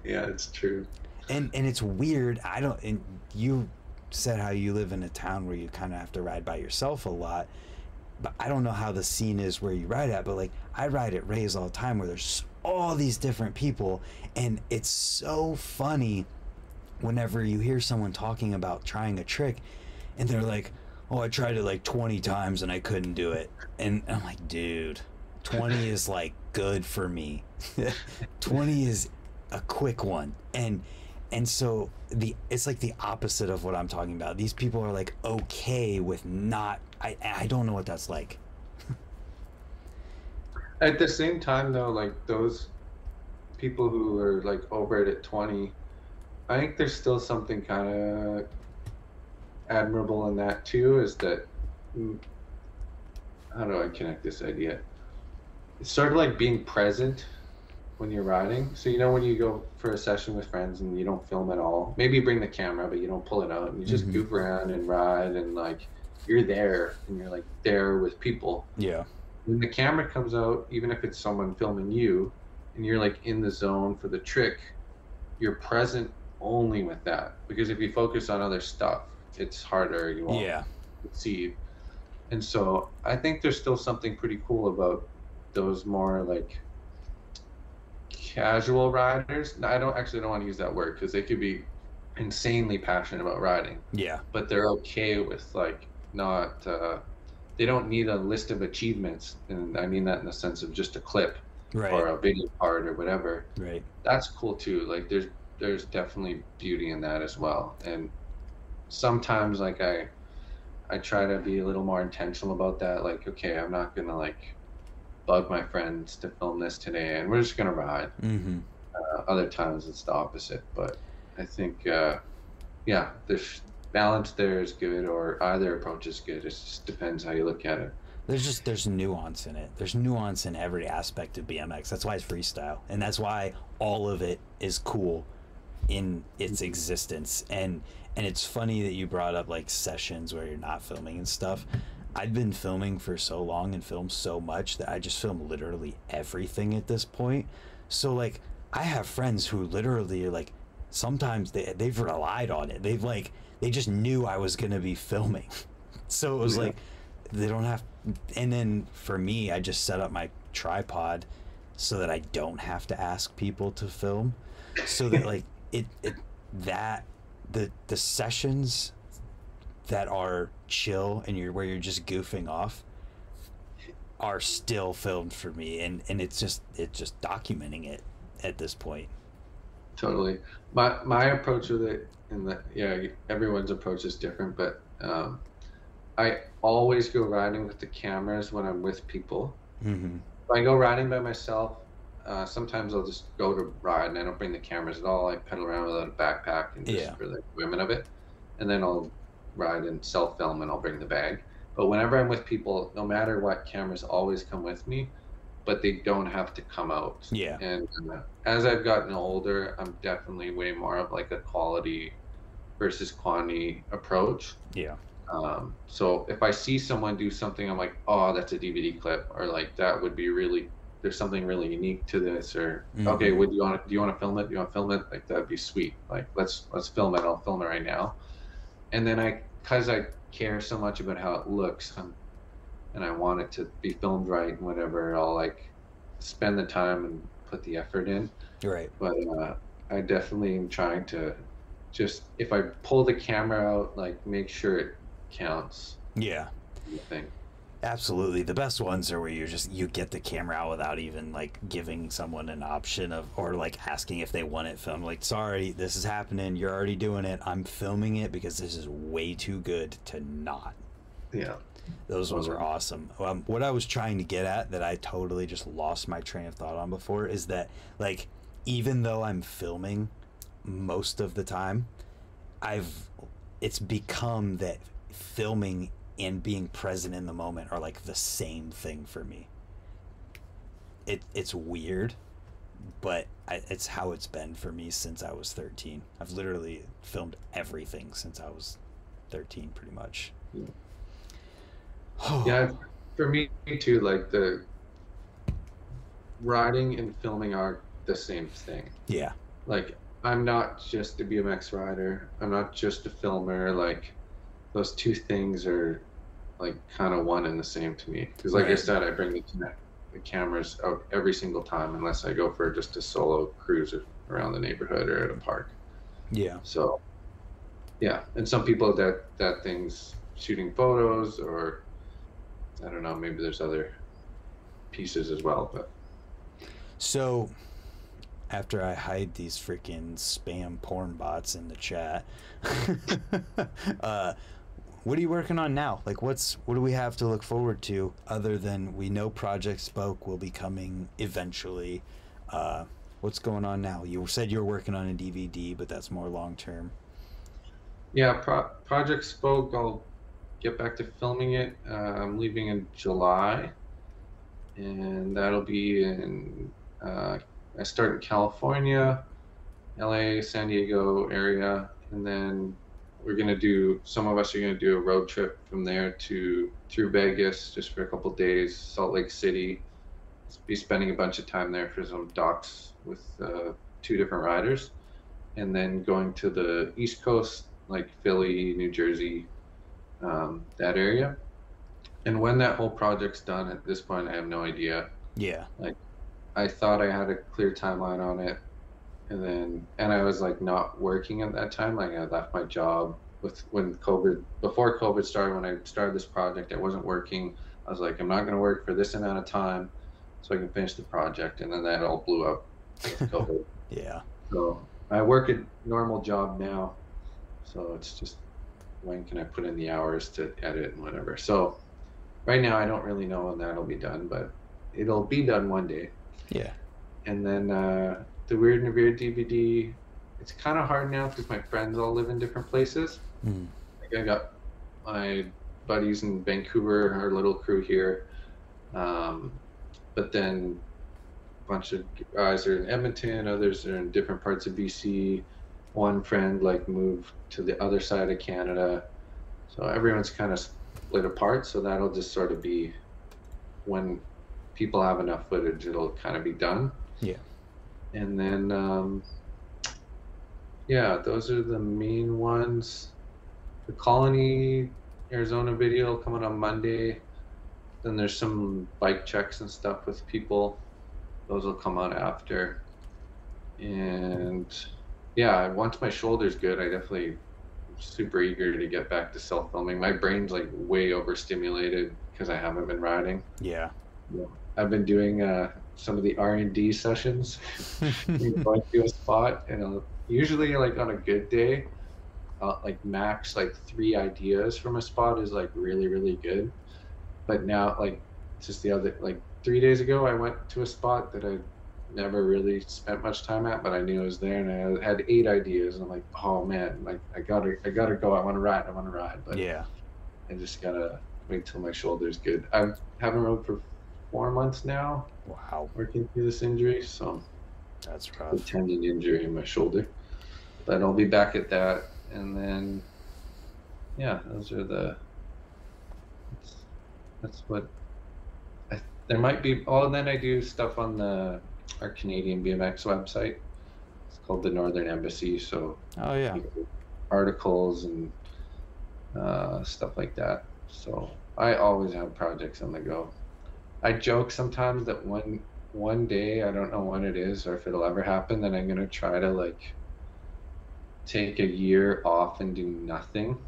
Yeah, it's true. and and it's weird i don't and you said how you live in a town where you kind of have to ride by yourself a lot but i don't know how the scene is where you ride at but like i ride at Ray's all the time where there's all these different people and it's so funny whenever you hear someone talking about trying a trick and they're like oh i tried it like 20 times and i couldn't do it. And i'm like dude 20 is like good for me. 20 is a quick one. And and so the it's like the opposite of what i'm talking about. These people are like okay with not i i don't know what that's like At the same time, though, like those people who are like over it at 20, I think there's still something kind of admirable in that too. Is that mm, how do I connect this idea? It's sort of like being present when you're riding. So you know when you go for a session with friends and you don't film at all. Maybe you bring the camera, but you don't pull it out. And you just Mhm. goof around and ride, and like you're there, and you're like there with people yeah when the camera comes out, even if it's someone filming you, and you're like in the zone for the trick, you're present only with that. Because if you focus on other stuff, it's harder. You won't yeah succeed. And so I think there's still something pretty cool about those more like casual riders. I don't actually don't want to use that word because they could be insanely passionate about riding yeah but they're okay with like not uh, they don't need a list of achievements and i mean that in the sense of just a clip right. or a video part or whatever. Right. That's cool too like there's there's definitely beauty in that as well. And sometimes like i i try to be a little more intentional about that like okay i'm not gonna like bug my friends to film this today and we're just gonna ride. Mm-hmm. Uh, other times it's the opposite but i think uh, yeah there's balance there is good or either approach is good. It just depends how you look at it. There's just there's nuance in it. There's nuance in every aspect of bmx that's why it's freestyle. And that's why all of it is cool in its existence. And and it's funny that you brought up like sessions where you're not filming and stuff. I've been filming for so long and filmed so much that i just film literally everything at this point. So like i have friends who literally like sometimes they, they've relied on it. They've like they just knew i was going to be filming. So it was Yeah. like they don't have and then for me i just set up my tripod so that i don't have to ask people to film. So that like it, it that the the sessions that are chill and you're where you're just goofing off are still filmed for me. And and it's just it's just documenting it at this point totally. My my approach with it and that yeah everyone's approach is different but um, i always go riding with the cameras when i'm with people. Mm-hmm. if i go riding by myself uh, sometimes i'll just go to ride and i don't bring the cameras at all. I pedal around without a backpack and just Yeah. for the women of it. And then i'll ride and self film and i'll bring the bag. But whenever i'm with people no matter what cameras always come with me but they don't have to come out yeah and uh, as I've gotten older, I'm definitely way more of like a quality versus quantity approach. yeah Um, so if I see someone do something, I'm like, oh, that's a DVD clip, or like that would be really. There's something really unique to this, or Mhm. okay, would you want to? Do you want to film it? Do you want to film it? Like that'd be sweet. Like let's let's film it. I'll film it right now. And then I, cause I care so much about how it looks, i and I want it to be filmed right and whatever. I'll like spend the time and put the effort in right but uh, I definitely am trying to just if I pull the camera out, like make sure it counts. yeah I think. Absolutely. The best ones are where you just you get the camera out without even like giving someone an option of or like asking if they want it filmed. Like, sorry, this is happening. You're already doing it. I'm filming it because this is way too good to not. Yeah. Those ones are awesome. Um, what I was trying to get at that I totally just lost my train of thought on before is that like even though I'm filming, most of the time, I've it's become that filming and being present in the moment are like the same thing for me. It it's weird, but I, it's how it's been for me since I was 13. I've literally filmed everything since I was 13 pretty much. yeah, for me too like the riding and filming are the same thing. Yeah. Like I'm not just a BMX rider. I'm not just a filmer. Like those two things are like kind of one and the same to me. Because like I said, I bring the, the cameras out every single time unless I go for just a solo cruise around the neighborhood or at a park. Yeah. So yeah, and some people that that thing's shooting photos or I don't know, maybe there's other pieces as well, but So, after I hide these freaking spam porn bots in the chat, uh, what are you working on now? Like, what's what do we have to look forward to other than we know Project Spoke will be coming eventually? Uh, what's going on now? You said you were working on a DVD, but that's more long term. Yeah, Pro- Project Spoke. I'll get back to filming it. Uh, I'm leaving in July, and that'll be in. Uh, I start in California, LA, San Diego area, and then we're gonna do. Some of us are gonna do a road trip from there to through Vegas just for a couple days. Salt Lake City. Be spending a bunch of time there for some docs with uh, two different riders, and then going to the East Coast like Philly, New Jersey, um, that area. And when that whole project's done, at this point, I have no idea. Yeah. Like, I thought I had a clear timeline on it, and then and I was like not working at that time. Like I left my job with when COVID before COVID started. When I started this project, I wasn't working. I was like, I'm not going to work for this amount of time, so I can finish the project. And then that all blew up with COVID. Yeah. So I work a normal job now, so it's just when can I put in the hours to edit and whatever. So right now I don't really know when that'll be done, but it'll be done one day. Yeah. And then uh, the Weird and Revered DVD, it's kind of hard now because my friends all live in different places. Mm. Like I got my buddies in Vancouver, our little crew here, um, but then a bunch of guys are in Edmonton, others are in different parts of BC. One friend like moved to the other side of Canada, so everyone's kind of split apart. So that'll just sort of be when people have enough footage, it'll kind of be done. Yeah. And then, um, yeah, those are the main ones. The Colony Arizona video coming on Monday. Then there's some bike checks and stuff with people. Those will come out after. And yeah, once my shoulder's good, I definitely super eager to get back to self filming. My brain's like way overstimulated because I haven't been riding. Yeah. yeah. I've been doing uh, some of the R and D sessions, going to a spot, and I'll, usually like on a good day, uh, like max like three ideas from a spot is like really really good. But now like just the other like three days ago, I went to a spot that I never really spent much time at, but I knew it was there, and I had eight ideas, and I'm like, oh man, like I gotta I gotta go. I want to ride. I want to ride, but Yeah. I just gotta wait till my shoulder's good. I haven't rode for four months now, Wow. working through this injury, so That's a tendon injury in my shoulder. But I'll be back at that, and then yeah, those are the. That's, that's what. I, there might be. Oh, and then I do stuff on the our Canadian BMX website. It's called the Northern Embassy, so Oh yeah. you know, articles and uh, stuff like that. So I always have projects on the go. I joke sometimes that one one day I don't know when it is or if it'll ever happen that I'm gonna try to like take a year off and do nothing.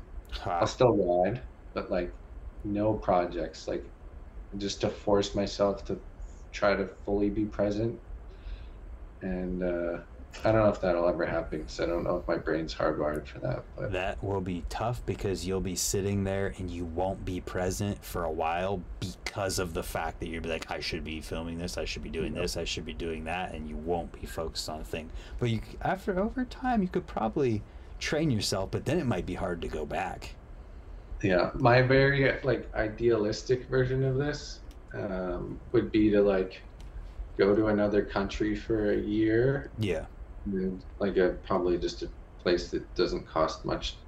I'll still ride, but like no projects, like just to force myself to try to fully be present and uh, I don't know if that'll ever happen because I don't know if my brain's hardwired for that. But That will be tough because you'll be sitting there and you won't be present for a while because of the fact that you'll be like, I should be filming this, I should be doing this, I should be doing that, and you won't be focused on a thing. But you, after over time, you could probably train yourself, but then it might be hard to go back. yeah, my very like idealistic version of this um, would be to like go to another country for a year. Yeah, and like a probably just a place that doesn't cost much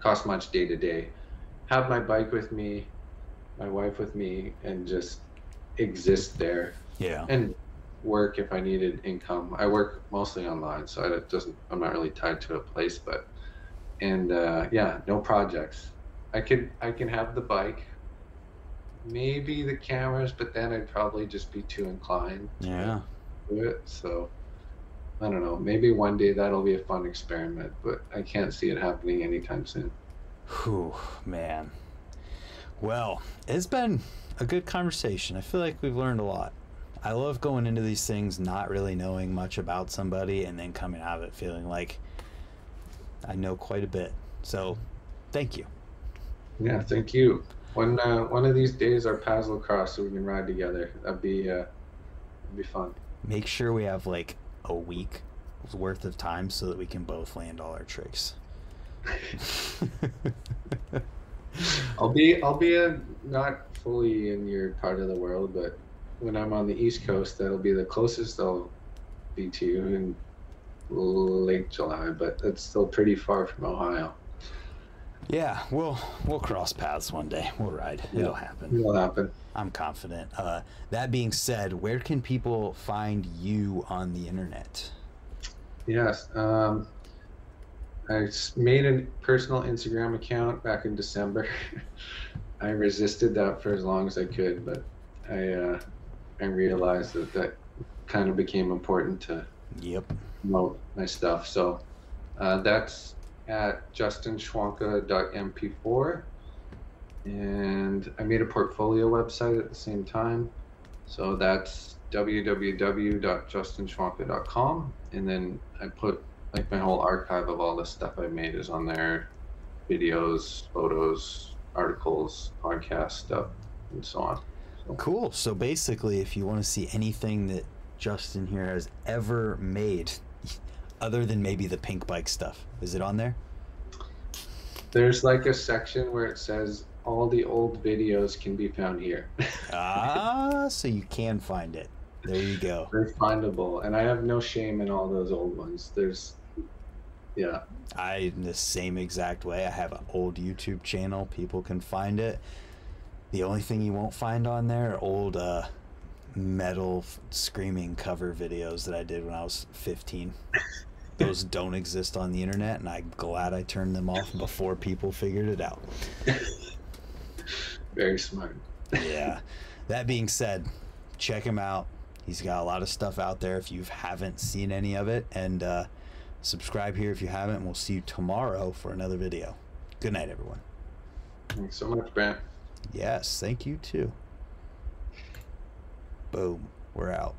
cost much day to day. Have my bike with me my wife with me and just exist there. Yeah, and work if i needed income. I work mostly online so I- it doesn't i'm not really tied to a place but and uh, yeah no projects. I can i can have the bike maybe the cameras but then i'd probably just be too inclined to yeah. do it. So I don't know. Maybe one day that'll be a fun experiment, but I can't see it happening anytime soon. Whew, man. Well, it's been a good conversation. I feel like we've learned a lot. I love going into these things not really knowing much about somebody and then coming out of it feeling like I know quite a bit. So, thank you. Yeah, thank you. One uh, one of these days our paths will cross so we can ride together. That'd be uh, that'd be fun. Make sure we have like a week worth of time so that we can both land all our tricks. I'll be I'll be uh not fully in your part of the world, but when I'm on the East Coast, that'll be the closest I'll be to you in late July. But that's still pretty far from Ohio. Yeah, we'll we'll cross paths one day. We'll ride. It'll happen. It'll happen. I'm confident. Uh, that being said, where can people find you on the internet? Yes. Um, I made a personal Instagram account back in December. I resisted that for as long as I could, but I uh, I realized that that kind of became important to Yep. promote my stuff. So uh, that's at justinschwanke.mp4. And I made a portfolio website at the same time. So that's www.justinschwanke.com. And then I put like my whole archive of all the stuff I made is on there videos, photos, articles, podcast stuff, and so on. Cool. So basically, if you want to see anything that Justin here has ever made, other than maybe the Pinkbike stuff, is it on there? There's like a section where it says all the old videos can be found here. ah, so you can find it. There you go. They're findable, and I have no shame in all those old ones. There's, yeah, I, in the same exact way, I have an old YouTube channel. People can find it. The only thing you won't find on there are old uh, metal screaming cover videos that I did when I was 15. Those don't exist on the internet, and I'm glad I turned them off before people figured it out. very smart. Yeah. that being said, check him out. He's got a lot of stuff out there if you haven't seen any of it. And uh, subscribe here if you haven't. And we'll see you tomorrow for another video. Good night, everyone. Thanks so much, Ben. Yes, thank you too. Boom. We're out.